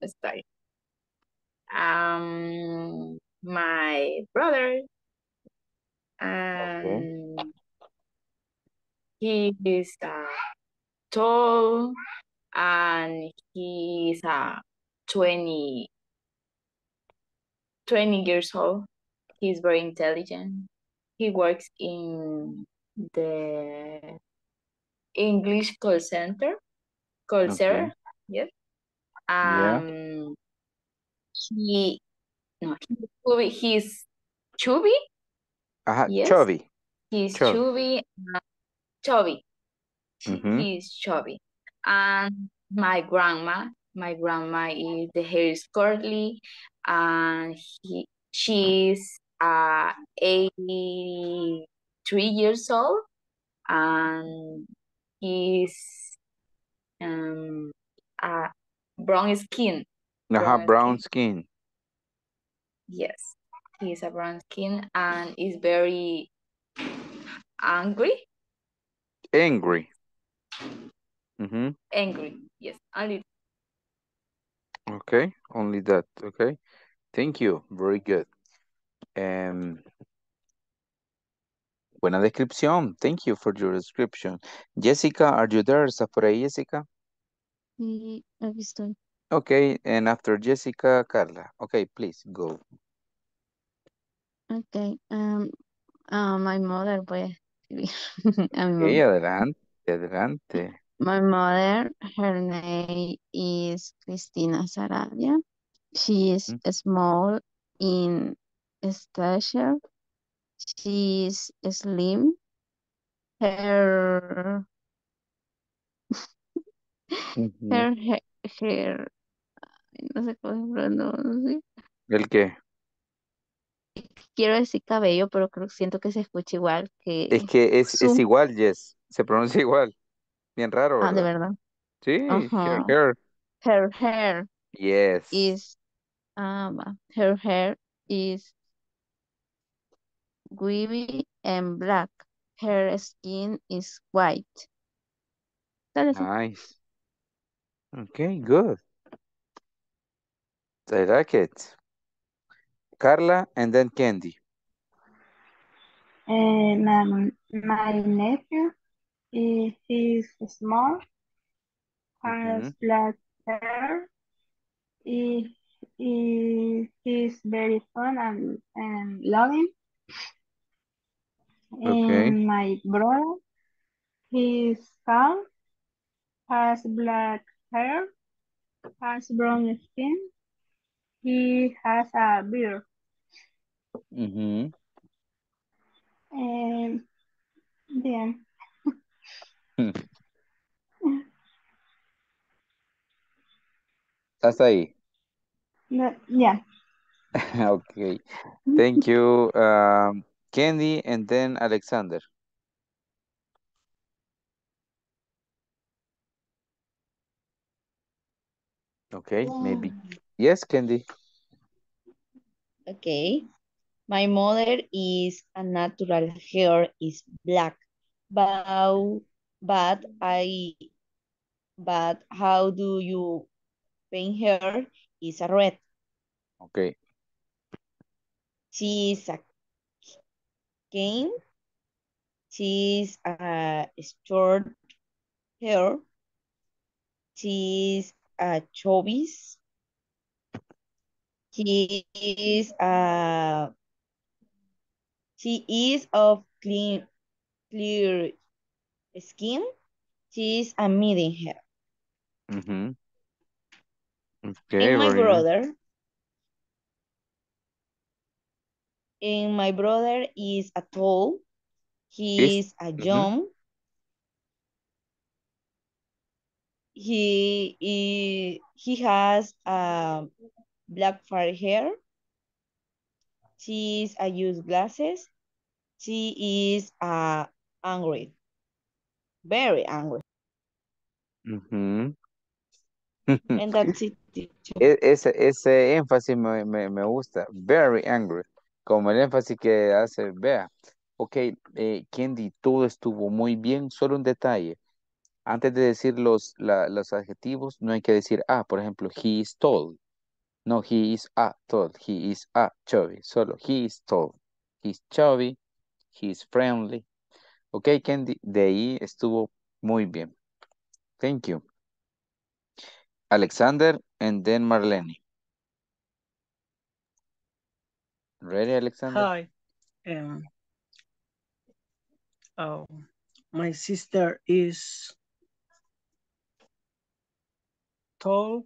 Speaker 12: no estoy. Um, my brother, and he is uh, tall and he is uh, 20, 20 years old. He's very intelligent. He works in the English call center, call
Speaker 1: Okay.
Speaker 12: center, yes.
Speaker 1: Yeah.
Speaker 12: He, no, he's chubby, he's chubby,
Speaker 1: Ajá,
Speaker 12: yes.
Speaker 1: chubby.
Speaker 12: He's
Speaker 1: Chubby.
Speaker 12: chubby, uh, chubby.
Speaker 1: Ujú.
Speaker 12: He's chubby. And my grandma, my grandma is the hair is curly, and he, she's uh 83 years old. and he's um, a brown skin.
Speaker 1: Ajá, brown skin.
Speaker 12: Yes, he's a brown skin and is very angry.
Speaker 1: Angry. Mm -hmm.
Speaker 12: Angry, yes, a little.
Speaker 1: Okay, only that. Okay. Thank you. Very good. Um, buena descripción. Thank you for your description. Jessica, are you there? ¿Estás por ahí, Jessica?
Speaker 9: Y aquí estoy.
Speaker 1: Okay, and after Jessica, Carla. Okay, please go.
Speaker 9: Okay. Um, uh, my mother, voy a escribir.
Speaker 1: Okay, adelante, adelante.
Speaker 9: My mother, her name is Cristina Sarabia. She is small in stature. She is slim. Her
Speaker 1: Ujú.
Speaker 9: her hair, hair- ay, no sé cómo se pronuncia.
Speaker 1: ¿El qué?
Speaker 9: Quiero decir cabello, pero creo siento que se escucha igual
Speaker 1: Es
Speaker 9: que
Speaker 1: que es, es igual, Jess. Se pronuncia igual. Bien raro,
Speaker 9: Ah, de
Speaker 1: ¿verdad?
Speaker 9: verdad.
Speaker 1: Sí,
Speaker 9: Ajá.
Speaker 1: hair.
Speaker 9: Her hair
Speaker 1: Yes.
Speaker 9: is ah, va. her hair is wavy and black. Her skin is white. Sí.
Speaker 1: Nice. Okay, good. I like it. Carla and then Candy.
Speaker 2: Uh, my, my nephew, eh, he's small, has
Speaker 1: Ujú.
Speaker 2: black hair. He, he, he's very fun and, and loving.
Speaker 1: Okay.
Speaker 2: And my brother, he's tall, has black hair, has brown skin. He has a beard.
Speaker 1: Ujú.
Speaker 2: And bien.
Speaker 1: ¿Estás ahí?
Speaker 2: No, yeah.
Speaker 1: Okay. Thank you, um, Candy and then Alexander. Okay, maybe. Yes, Candy.
Speaker 8: Okay. My mother is a natural hair is black, but but I but how do you paint hair is a red.
Speaker 1: Okay.
Speaker 8: She is a cane. She's a short hair. She's a chubbies. He is a she is of clean clear skin. She is a medium hair.
Speaker 1: Mhm. Okay,
Speaker 8: And my
Speaker 1: nice.
Speaker 8: brother, and my brother is a tall. He
Speaker 1: Is
Speaker 8: is a
Speaker 1: mhm.
Speaker 8: young. He he he has a black fur hair. She is a use glasses. She is uh, angry, very angry.
Speaker 1: Ujú.
Speaker 8: And that's it.
Speaker 1: E- Ese, ese énfasis me, me, me gusta. Very angry. Como el énfasis que hace, vea. Ok, eh, Candy, todo estuvo muy bien. Solo un detalle. Antes de decir los, la- los adjetivos, no hay que decir, ah, por ejemplo, he is tall. No, he is a tall. He is a chubby. Solo, he is tall. He's chubby. He's friendly. Ok, Candy, de ahí estuvo muy bien. Thank you. Alexander and then Marlene. Ready, Alexander?
Speaker 5: Hi. Um, oh, my sister is tall.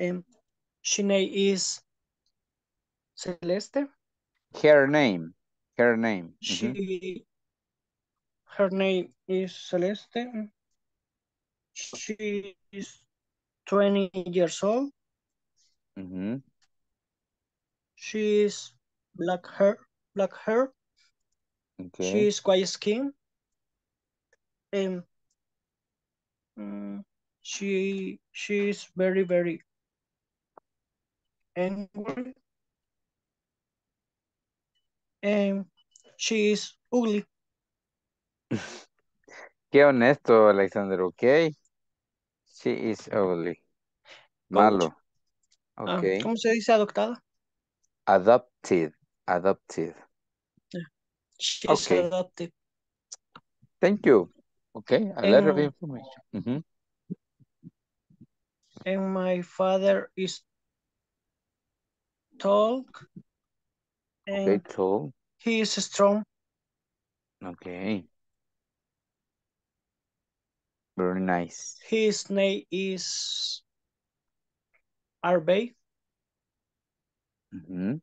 Speaker 5: And she name is Celeste.
Speaker 1: Her name. Her name.
Speaker 5: She, her name is Celeste. She is 20 years old.
Speaker 1: Mhm.
Speaker 5: She is black hair, black hair.
Speaker 1: Okay.
Speaker 5: She is quite skin. And mm, she she is very very And she is ugly.
Speaker 1: Qué honesto, Alexander, ok. She is ugly. Malo.
Speaker 5: Ah,
Speaker 1: Ok.
Speaker 5: ¿Cómo se dice adoptada?
Speaker 1: Adopted. Adopted.
Speaker 5: She is
Speaker 1: Okay.
Speaker 5: adopted.
Speaker 1: Thank you. Okay, a lot of information.
Speaker 5: And my father is tall
Speaker 1: Okay,
Speaker 5: and
Speaker 1: tall.
Speaker 5: he is strong.
Speaker 1: Okay. Very nice.
Speaker 5: His name is Arbe.
Speaker 1: Mhm.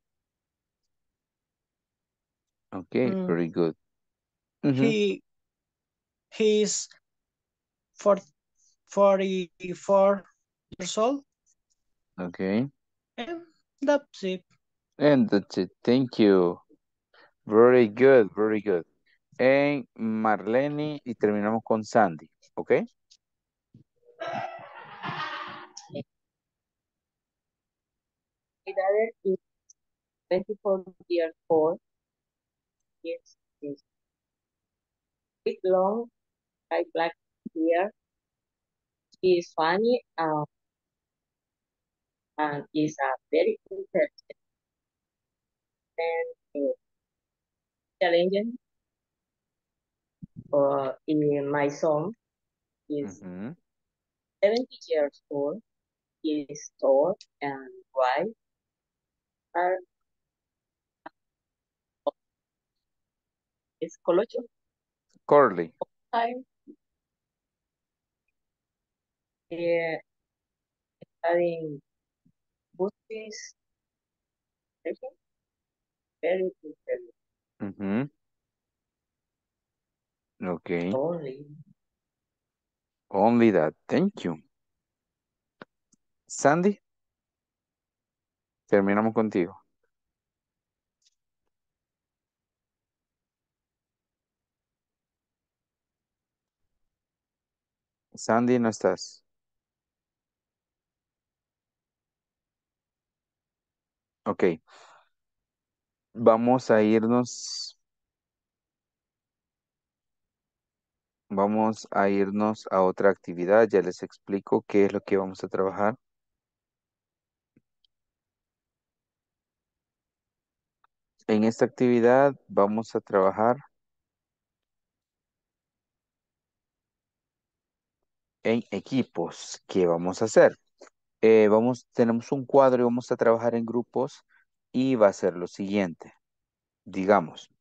Speaker 1: Okay,
Speaker 5: Mm.
Speaker 1: very good. Mhm.
Speaker 5: He he is for, 44 years old
Speaker 1: Okay.
Speaker 5: and that's it.
Speaker 1: And that's it. Thank you. Very good, very good. En Marlene y terminamos con Sandy. ¿Ok?
Speaker 11: My daughter is 24 years old. Yes, is big, long, light black hair. She is funny uh, and is a very intelligent and uh, challenging. Uh, in my son is
Speaker 1: Ujú.
Speaker 11: 70 years old. He is tall and white. And is colocho.
Speaker 1: Corley.
Speaker 11: Time. Eh, Buddhist session. Very intelligent.
Speaker 1: Ujú. Ok.
Speaker 11: Only.
Speaker 1: Only that. Thank you. Sandy, terminamos contigo. Sandy, no estás. Ok. Vamos a irnos. Vamos a irnos a otra actividad. Ya les explico qué es lo que vamos a trabajar. En esta actividad vamos a trabajar en equipos. ¿Qué vamos a hacer? Eh, vamos, tenemos un cuadro y vamos a trabajar en grupos y va a ser lo siguiente. Digamos,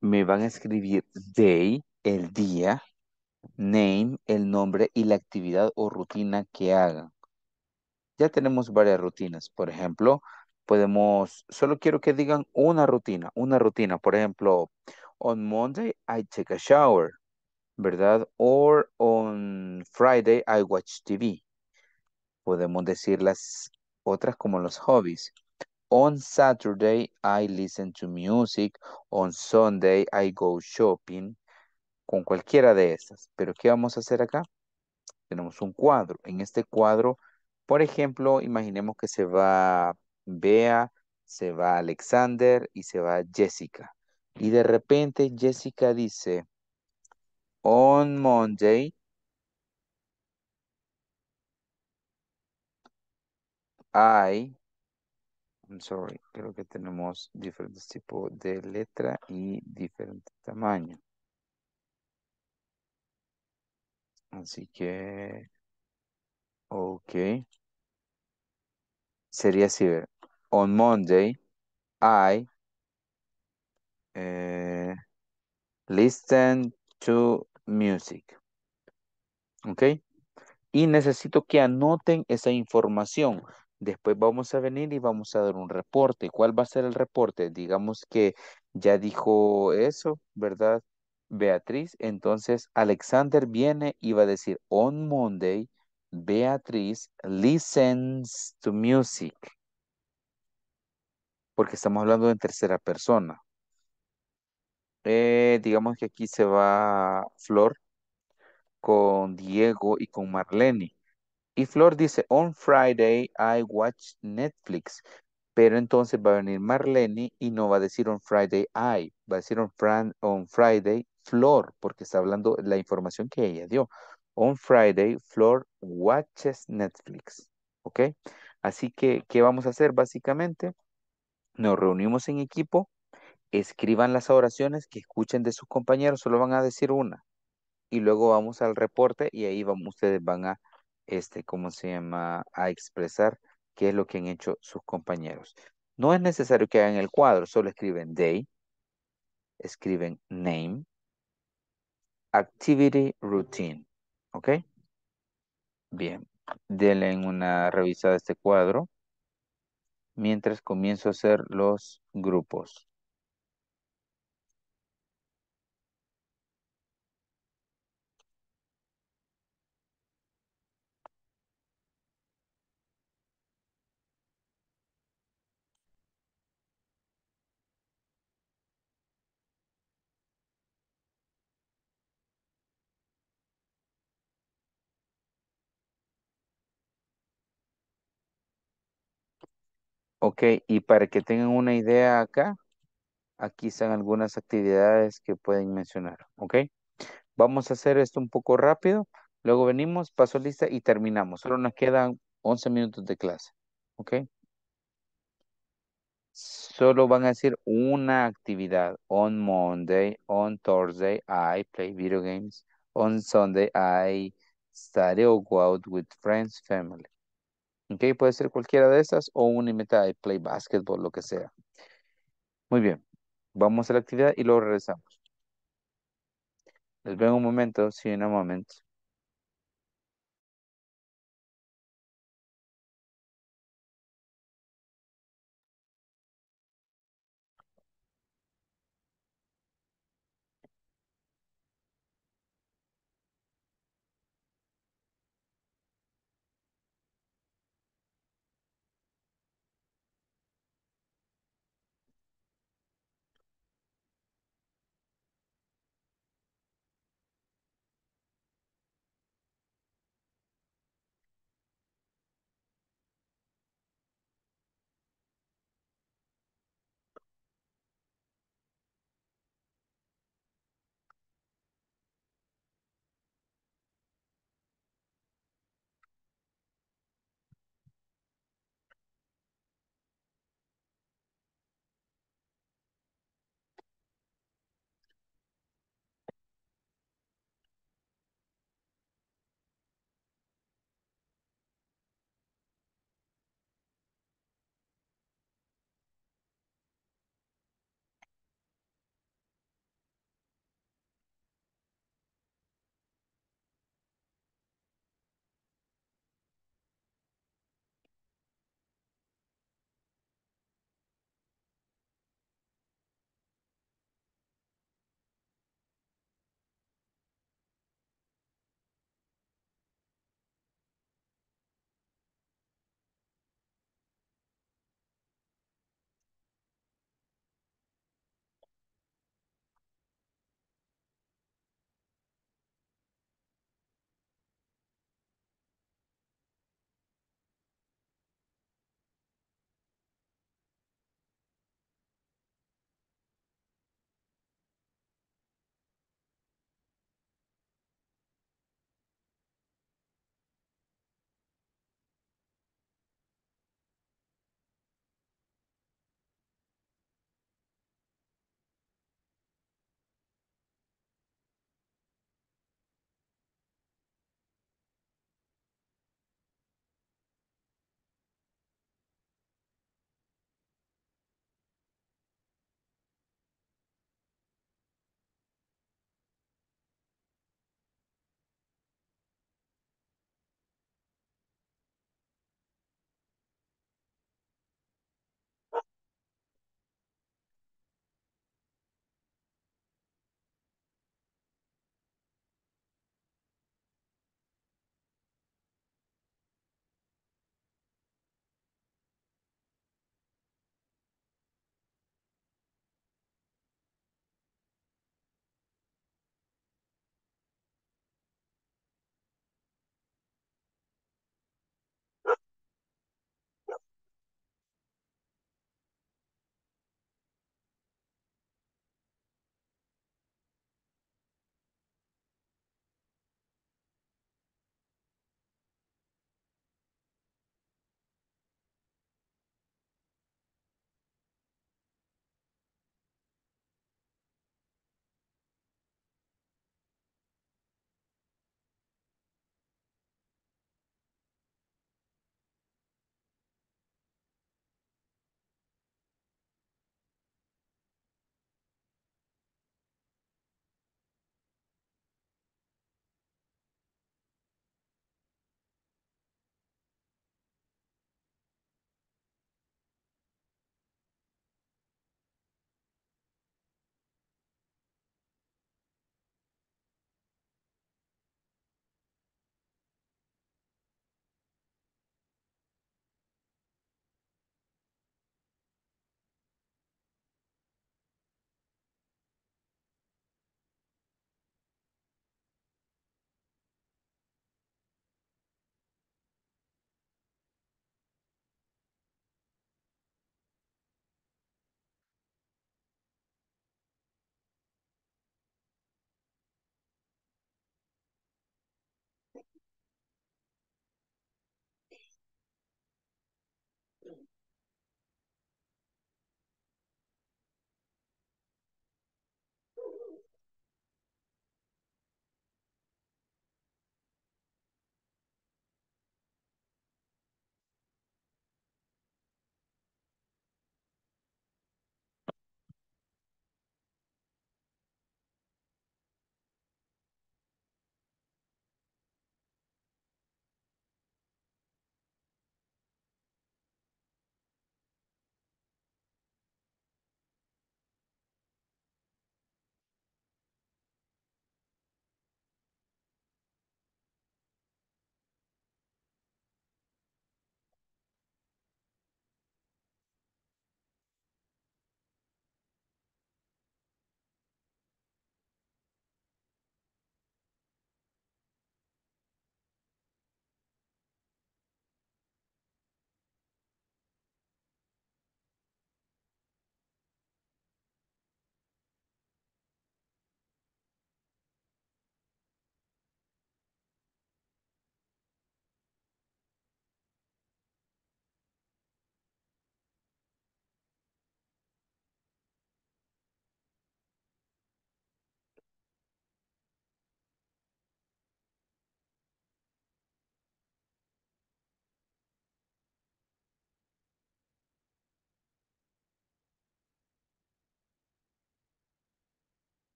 Speaker 1: me van a escribir day, el día, name, el nombre y la actividad o rutina que hagan. Ya tenemos varias rutinas. Por ejemplo, podemos, solo quiero que digan una rutina, una rutina. Por ejemplo, on Monday I take a shower, ¿verdad? Or on Friday I watch TV. Podemos decir las otras como los hobbies. On Saturday I listen to music. On Sunday I go shopping. Con cualquiera de estas. Pero ¿qué vamos a hacer acá? Tenemos un cuadro. En este cuadro, por ejemplo, imaginemos que se va Bea, se va Alexander y se va Jessica. Y de repente Jessica dice, on Monday, I, I'm sorry, creo que tenemos diferentes tipos de letra y diferente tamaño. Así que, ok. Sería así, ver. On Monday, I eh, listen to music. ¿Ok? Y necesito que anoten esa información. Después vamos a venir y vamos a dar un reporte. ¿Cuál va a ser el reporte? Digamos que ya dijo eso, ¿verdad? Beatriz. Entonces, Alexander viene y va a decir, on Monday, Beatriz listens to music. Porque estamos hablando en tercera persona. eh, digamos que aquí se va Flor con Diego y con Marlene. Y Flor dice, on Friday I watch Netflix. Pero entonces va a venir Marlene y no va a decir on Friday I, va a decir on, Friday Flor, porque está hablando la información que ella dio. On Friday, Flor watches Netflix. ¿Ok? Así que, ¿qué vamos a hacer básicamente? Nos reunimos en equipo, escriban las oraciones que escuchen de sus compañeros, solo van a decir una. Y luego vamos al reporte y ahí ustedes van a, este, ¿cómo se llama? A expresar qué es lo que han hecho sus compañeros. No es necesario que hagan el cuadro, solo escriben day, escriben name, activity routine. ¿Ok? Bien, denle una revisada a este cuadro mientras comienzo a hacer los grupos. Ok, y para que tengan una idea acá, aquí están algunas actividades que pueden mencionar, ¿ok? Vamos a hacer esto un poco rápido, luego venimos, paso lista y terminamos. Solo nos quedan 11 minutos de clase, ¿ok? Solo van a decir una actividad. On Monday, on Thursday, I play video games. On Sunday, I study or go out with friends, family. Ok, puede ser cualquiera de esas o una invitada, I play basketball, lo que sea. Muy bien, vamos a la actividad y luego regresamos. Les veo un momento, sí, en un momento.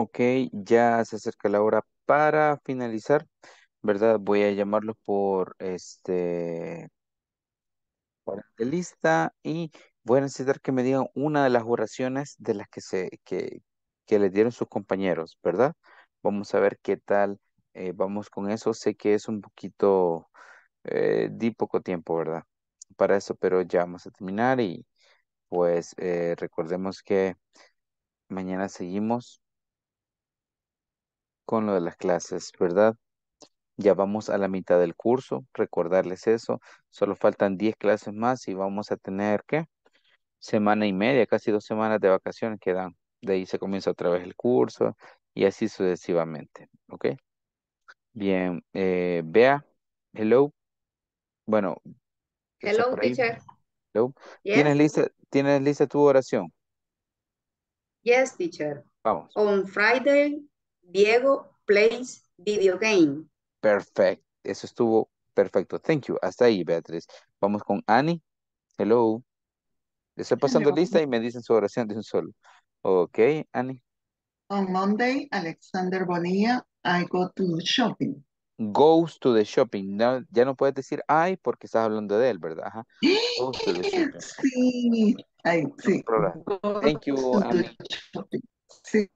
Speaker 1: Ok, ya se acerca la hora para finalizar, ¿verdad? Voy a llamarlos por este, por lista y voy a necesitar que me digan una de las oraciones de las que se, que, que les dieron sus compañeros, ¿verdad? Vamos a ver qué tal eh, vamos con eso. Sé que es un poquito, eh, di poco tiempo, ¿verdad? Para eso, pero ya vamos a terminar y pues eh, recordemos que mañana seguimos con lo de las clases, ¿verdad? Ya vamos a la mitad del curso, recordarles eso. Solo faltan 10 clases más y vamos a tener, ¿qué? Semana y media, casi dos semanas de vacaciones quedan. De ahí se comienza otra vez el curso y así sucesivamente, ¿ok? Bien, eh, Bea, hello. Bueno, ¿está
Speaker 6: Hello, teacher.
Speaker 1: Hello.
Speaker 6: Yes,
Speaker 1: ¿Tienes lista, ¿Tienes lista tu oración?
Speaker 6: yes, teacher.
Speaker 1: Vamos.
Speaker 6: On Friday, Diego plays video game.
Speaker 1: Perfecto. Eso estuvo perfecto. Thank you. Hasta ahí, Beatriz. Vamos con Annie. Hello. Estoy pasando
Speaker 3: Hello.
Speaker 1: lista y me dicen su oración de un solo. Ok, Annie.
Speaker 3: On Monday, Alexander Bonilla, I go to shopping.
Speaker 1: Goes to the shopping. No, ya no puedes decir I porque estás hablando de él, ¿verdad? Ajá. Goes to the shopping.
Speaker 3: Sí, ay, sí.
Speaker 1: Thank you, Annie.
Speaker 3: Sí.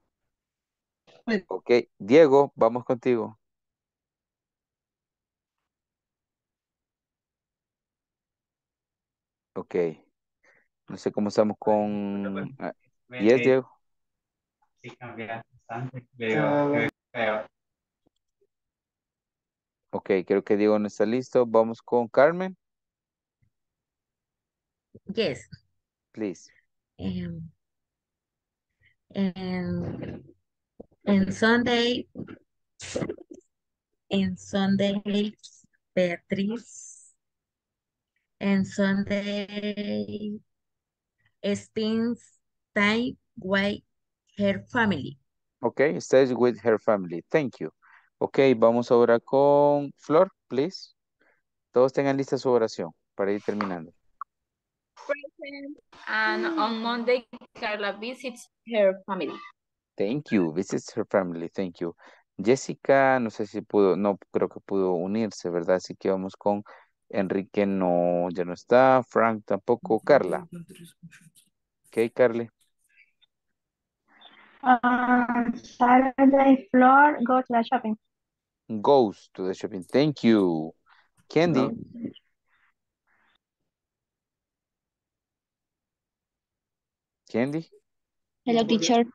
Speaker 1: Ok, Diego, vamos contigo. Ok. No sé cómo estamos con... ah, Yes, Diego. Ok, creo que Diego no está listo. Vamos con Carmen,
Speaker 4: Yes.
Speaker 1: please.
Speaker 4: Um, and, and Sunday, and Sunday, Beatriz, and Sunday, spends time with her family.
Speaker 1: Ok, stays with her family. Thank you. Ok, vamos ahora con Flor, please. Todos tengan lista su oración para ir terminando.
Speaker 12: Present. And on Monday, Carla visits her family.
Speaker 1: Thank you. Visits her family. Thank you. Jessica, no sé si pudo, no creo que pudo unirse, ¿verdad? Así que vamos con Enrique, no, ya no está. Frank tampoco. Carla. Ok, Carly.
Speaker 2: On Saturday, Flor go to the shopping.
Speaker 1: Goes to the shopping. Thank you. Candy. Candy.
Speaker 8: Hello, teacher.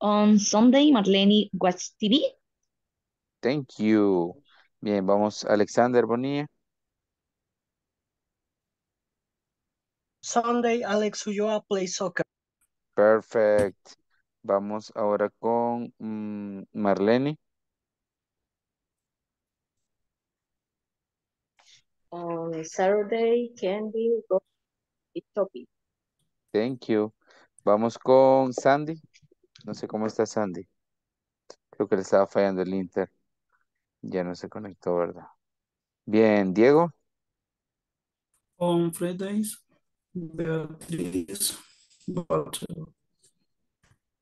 Speaker 8: On Sunday, Marlene watch TV.
Speaker 1: Thank you. Bien, vamos. Alexander Bonilla.
Speaker 5: Sunday, Alex Ulloa plays soccer.
Speaker 1: Perfect. Vamos ahora con mm, Marlene.
Speaker 11: On Saturday, Candy goes to shopping.
Speaker 1: Thank you. Vamos con Sandy. No sé cómo está Sandy. Creo que le estaba fallando el Inter. Ya no se conectó, ¿verdad? Bien, Diego.
Speaker 10: On Fridays, Beatriz.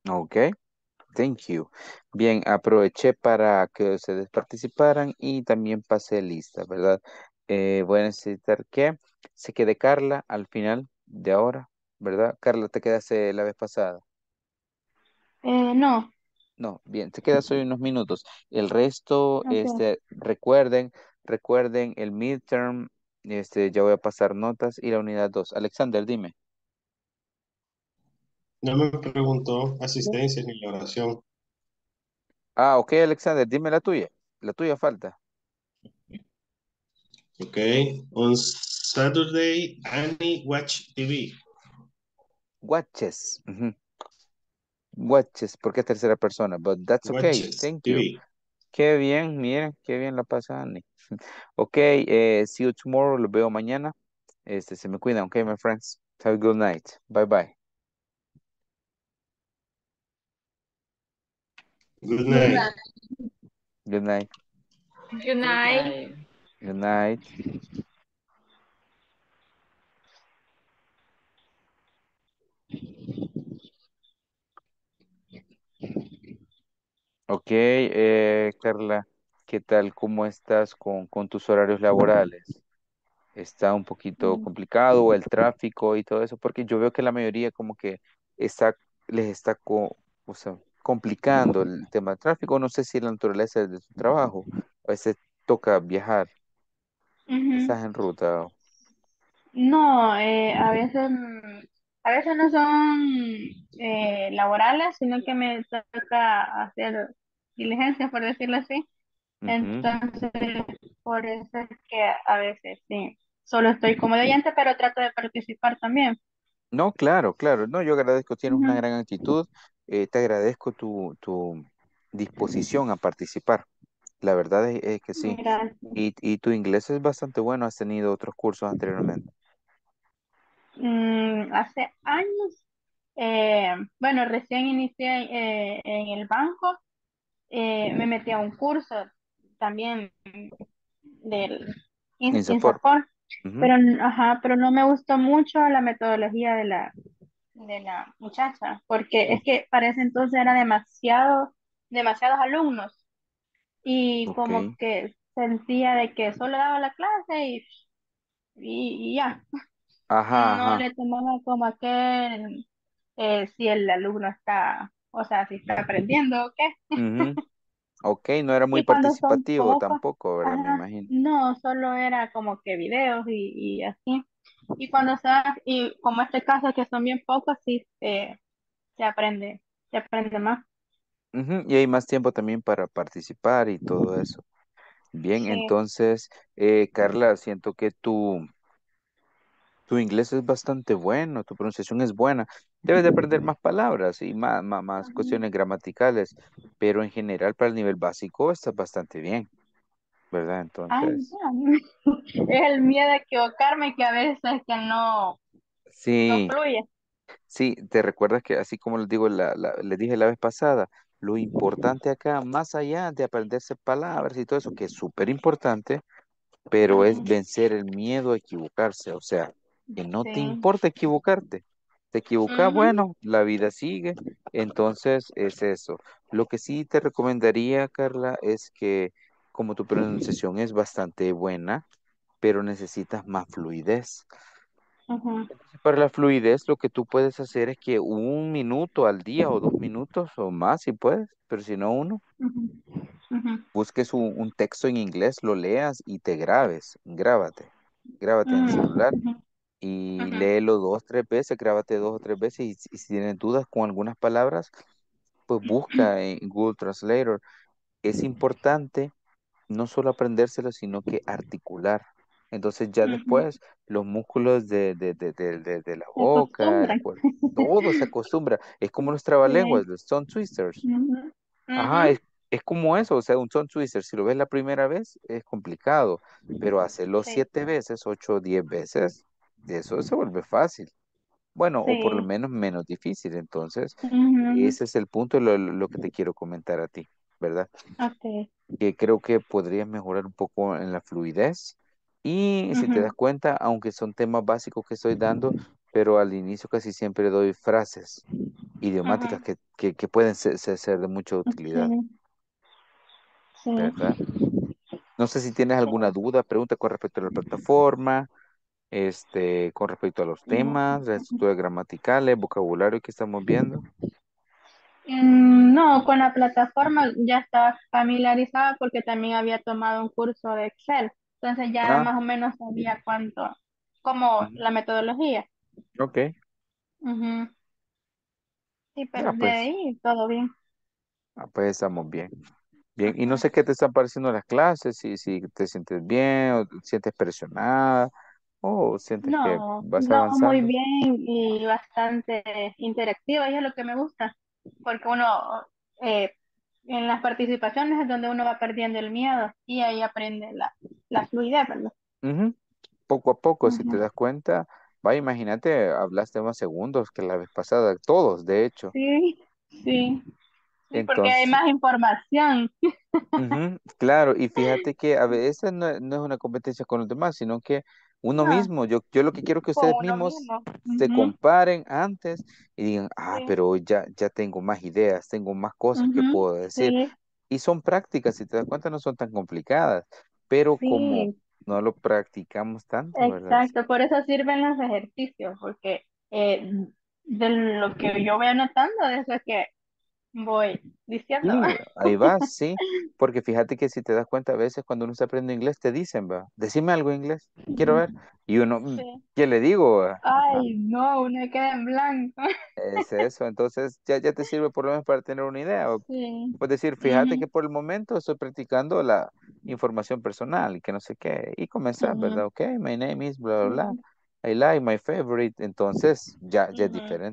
Speaker 1: Ok. Thank you. Bien, aproveché para que ustedes participaran y también pasé lista, ¿verdad? Eh, voy a necesitar que se quede Carla al final de ahora, ¿verdad? Carla, te quedaste la vez pasada.
Speaker 2: Eh, no.
Speaker 1: No, bien, te quedas hoy unos minutos. El resto, este, recuerden, recuerden el midterm, este, ya voy a pasar notas y la unidad 2. Alexander, dime.
Speaker 13: No me preguntó asistencia ni la oración.
Speaker 1: Ah, ok, Alexander, dime la tuya. La tuya falta.
Speaker 13: Ok. On Saturday, Annie watch TV.
Speaker 1: Watches. Watches, porque es tercera persona, but that's okay.
Speaker 13: Watches
Speaker 1: Thank you.
Speaker 13: TV.
Speaker 1: Qué bien, miren, qué bien la pasa Annie. Ok, eh, see you tomorrow, los veo mañana. Este, se me cuidan, ok, my friends. Have a good night. Bye bye.
Speaker 13: Good night.
Speaker 1: Good night.
Speaker 12: Good night.
Speaker 1: Good night. Ok, eh, Carla, ¿qué tal? ¿Cómo estás con, con tus horarios laborales? ¿Está un poquito complicado el tráfico y todo eso? Porque yo veo que la mayoría como que está, les está co- o sea, complicando el tema del tráfico. No sé si la naturaleza de tu trabajo, a veces toca viajar,
Speaker 2: ujú.
Speaker 1: estás en ruta.
Speaker 2: No, eh, a veces, mm, a veces no son eh, laborales, sino que me toca hacer diligencias, por decirlo así. Entonces, por eso es que a veces sí, solo estoy como de oyente, pero trato de participar también.
Speaker 1: No, claro, claro. No, yo agradezco, tienes una gran actitud. eh, te agradezco tu, tu disposición a participar. La verdad es, es que sí. Y, y tu inglés es bastante bueno, has tenido otros cursos anteriormente.
Speaker 2: Mm, hace años, eh, bueno, recién inicié eh, en el banco, eh, me metí a un curso también del In-
Speaker 1: INSAFORP.
Speaker 2: INSAFORP,
Speaker 1: Ujú.
Speaker 2: pero, ajá, pero no me gustó mucho la metodología de la, de la muchacha, porque es que para ese entonces era demasiado, demasiados alumnos y como que sentía de que solo daba la clase y, y, y ya,
Speaker 1: Ajá,
Speaker 2: no
Speaker 1: ajá.
Speaker 2: le tomaba como aquel, eh, si el alumno está, o sea, si está aprendiendo o qué.
Speaker 1: Ok, no era muy participativo
Speaker 2: pocos,
Speaker 1: tampoco, ¿verdad? Me imagino.
Speaker 2: no, solo era como que videos y, y así. Y cuando se, y como este caso que son bien pocos, sí, eh, se aprende, se aprende más.
Speaker 1: Ujú, Y hay más tiempo también para participar y todo eso. Bien,
Speaker 2: Sí.
Speaker 1: entonces, eh, Carla, siento que tu, tu inglés es bastante bueno, tu pronunciación es buena. Debes de aprender más palabras y más, más, más cuestiones gramaticales, pero en general para el nivel básico estás bastante bien, ¿verdad?
Speaker 2: Ay,
Speaker 1: Entonces,
Speaker 2: ya. Es el miedo a equivocarme que a veces que no, no
Speaker 1: sí,
Speaker 2: fluye.
Speaker 1: sí, te recuerdas que así como les digo, la, la- les dije la vez pasada, lo importante acá, más allá de aprenderse palabras y todo eso, que es súper importante, pero es vencer el miedo a equivocarse, o sea, que no te importa equivocarte. Te equivocas, bueno, la vida sigue, entonces es eso. Lo que sí te recomendaría, Carla, es que como tu pronunciación es bastante buena, pero necesitas más fluidez. Para la fluidez, lo que tú puedes hacer es que un minuto al día o dos minutos o más, si puedes, pero si no uno, busques un, un texto en inglés, lo leas y te grabes, grábate, grábate en el
Speaker 2: ujú,
Speaker 1: celular y
Speaker 2: ujú,
Speaker 1: léelo dos, tres veces, grábate dos o tres veces y, y si tienes dudas con algunas palabras, pues busca en Google Translator. Es importante no solo aprendérselo, sino que articular. Entonces ya después los músculos de, de, de, de, la boca, el cuerpo, todo se acostumbra. Es como los trabalenguas, los tongue twisters. Ajá, es, es como eso, o sea, un tongue twister, si lo ves la primera vez es complicado, pero hacerlo
Speaker 2: Sí,
Speaker 1: siete veces, ocho diez veces, eso se vuelve fácil. Bueno, o por lo menos menos difícil. Entonces,
Speaker 2: Ujú,
Speaker 1: ese es el punto, lo, lo que te quiero comentar a ti, ¿verdad?
Speaker 2: Ok.
Speaker 1: Que creo que podrías mejorar un poco en la fluidez. Y si te das cuenta, aunque son temas básicos que estoy dando, pero al inicio casi siempre doy frases idiomáticas que, que, que pueden ser, de mucha utilidad,
Speaker 2: sí.
Speaker 1: ¿verdad? No sé si tienes alguna duda, pregunta con respecto a la plataforma, este, con respecto a los temas, las estructuras gramaticales, vocabulario que estamos viendo.
Speaker 2: Mm, No, con la plataforma ya estaba familiarizada porque también había tomado un curso de Excel. Entonces ya
Speaker 1: Ah,
Speaker 2: más o menos sabía cuánto, como
Speaker 1: ujú,
Speaker 2: la metodología.
Speaker 1: ok.
Speaker 2: Ujú. Sí, pero
Speaker 1: Ah,
Speaker 2: de
Speaker 1: pues,
Speaker 2: ahí todo bien.
Speaker 1: ah, pues estamos bien. Bien, y no sé qué te están pareciendo las clases, si, si te sientes bien o te sientes presionada o sientes que
Speaker 2: No,
Speaker 1: vas
Speaker 2: no, muy
Speaker 1: avanzando.
Speaker 2: bien y bastante interactiva, y es lo que me gusta, porque uno eh, en las participaciones es donde uno va perdiendo el miedo y ahí aprende la, la fluidez, ¿verdad?
Speaker 1: Poco a poco, si te das cuenta, vaya, imagínate, hablaste más segundos que la vez pasada, todos, de hecho.
Speaker 2: Sí, sí, sí, porque hay
Speaker 1: Entonces,
Speaker 2: más información.
Speaker 1: Claro, y fíjate que a veces no, no es una competencia con los demás, sino que uno
Speaker 2: Ah,
Speaker 1: mismo. Yo, yo lo que quiero que ustedes mismos
Speaker 2: mismo.
Speaker 1: se comparen antes y digan, ah,
Speaker 2: Sí,
Speaker 1: pero ya, ya tengo más ideas, tengo más cosas que puedo decir.
Speaker 2: sí,
Speaker 1: Y son prácticas, si te das cuenta, no son tan complicadas, pero como no lo practicamos tanto, ¿verdad?
Speaker 2: exacto. Por eso sirven los ejercicios, porque eh, de lo que yo voy anotando, de eso es que voy diciendo.
Speaker 1: Sí, ahí vas, sí, porque fíjate que si te das cuenta, a veces cuando uno está aprendiendo inglés te dicen, va, decime algo en inglés, quiero ver, y uno, "Mm,
Speaker 2: Sí.
Speaker 1: ¿qué le digo? va?". Ajá,
Speaker 2: Ay, no, uno queda en blanco.
Speaker 1: es eso, entonces ya, ya te sirve por lo menos para tener una idea, o
Speaker 2: Sí.
Speaker 1: puedes decir, fíjate que por el momento estoy practicando la información personal y que no sé qué, y comenzar, ¿verdad? Ok, my name is bla, bla, bla, I like my favorite, entonces ya, ya es
Speaker 2: ujú,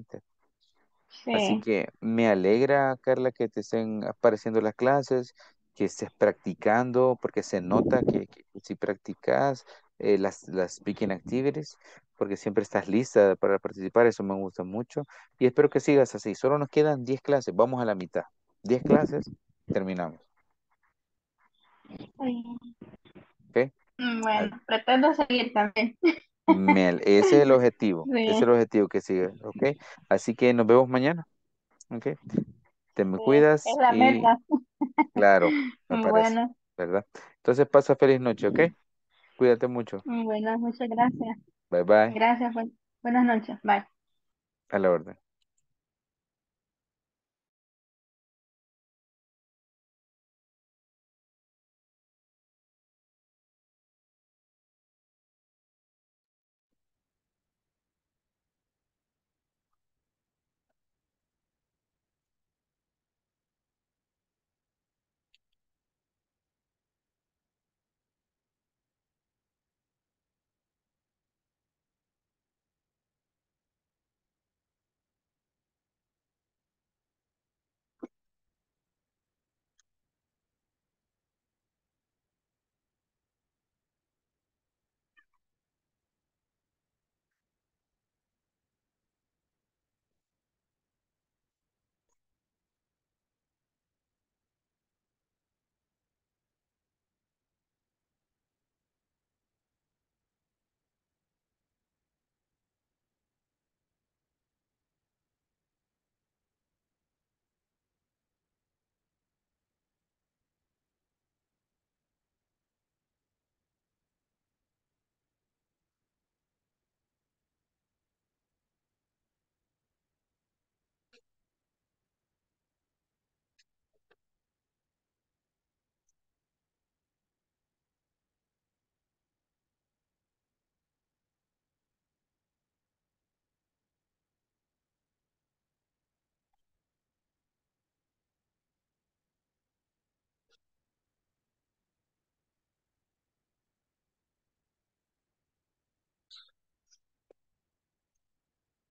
Speaker 1: Así
Speaker 2: Sí.
Speaker 1: que me alegra, Carla, que te estén apareciendo las clases, que estés practicando, porque se nota que, que si practicas eh, las, las speaking activities, porque siempre estás lista para participar, eso me gusta mucho. Y espero que sigas así. Solo nos quedan 10 clases, vamos a la mitad. 10 clases, terminamos.
Speaker 2: Mm, Bueno, pretendo seguir también.
Speaker 1: me al- ese es el objetivo, ese es el objetivo que sigas, ¿ok? Así que nos vemos mañana, ¿ok? Te me
Speaker 2: sí, es
Speaker 1: cuidas
Speaker 2: la
Speaker 1: y
Speaker 2: meta.
Speaker 1: Claro, me parece,
Speaker 2: Bueno,
Speaker 1: ¿verdad? Entonces pasa feliz noche, ¿ok? Cuídate mucho.
Speaker 2: bueno, muchas gracias.
Speaker 1: Bye bye.
Speaker 2: Gracias, buen- buenas noches. Bye.
Speaker 1: A la orden.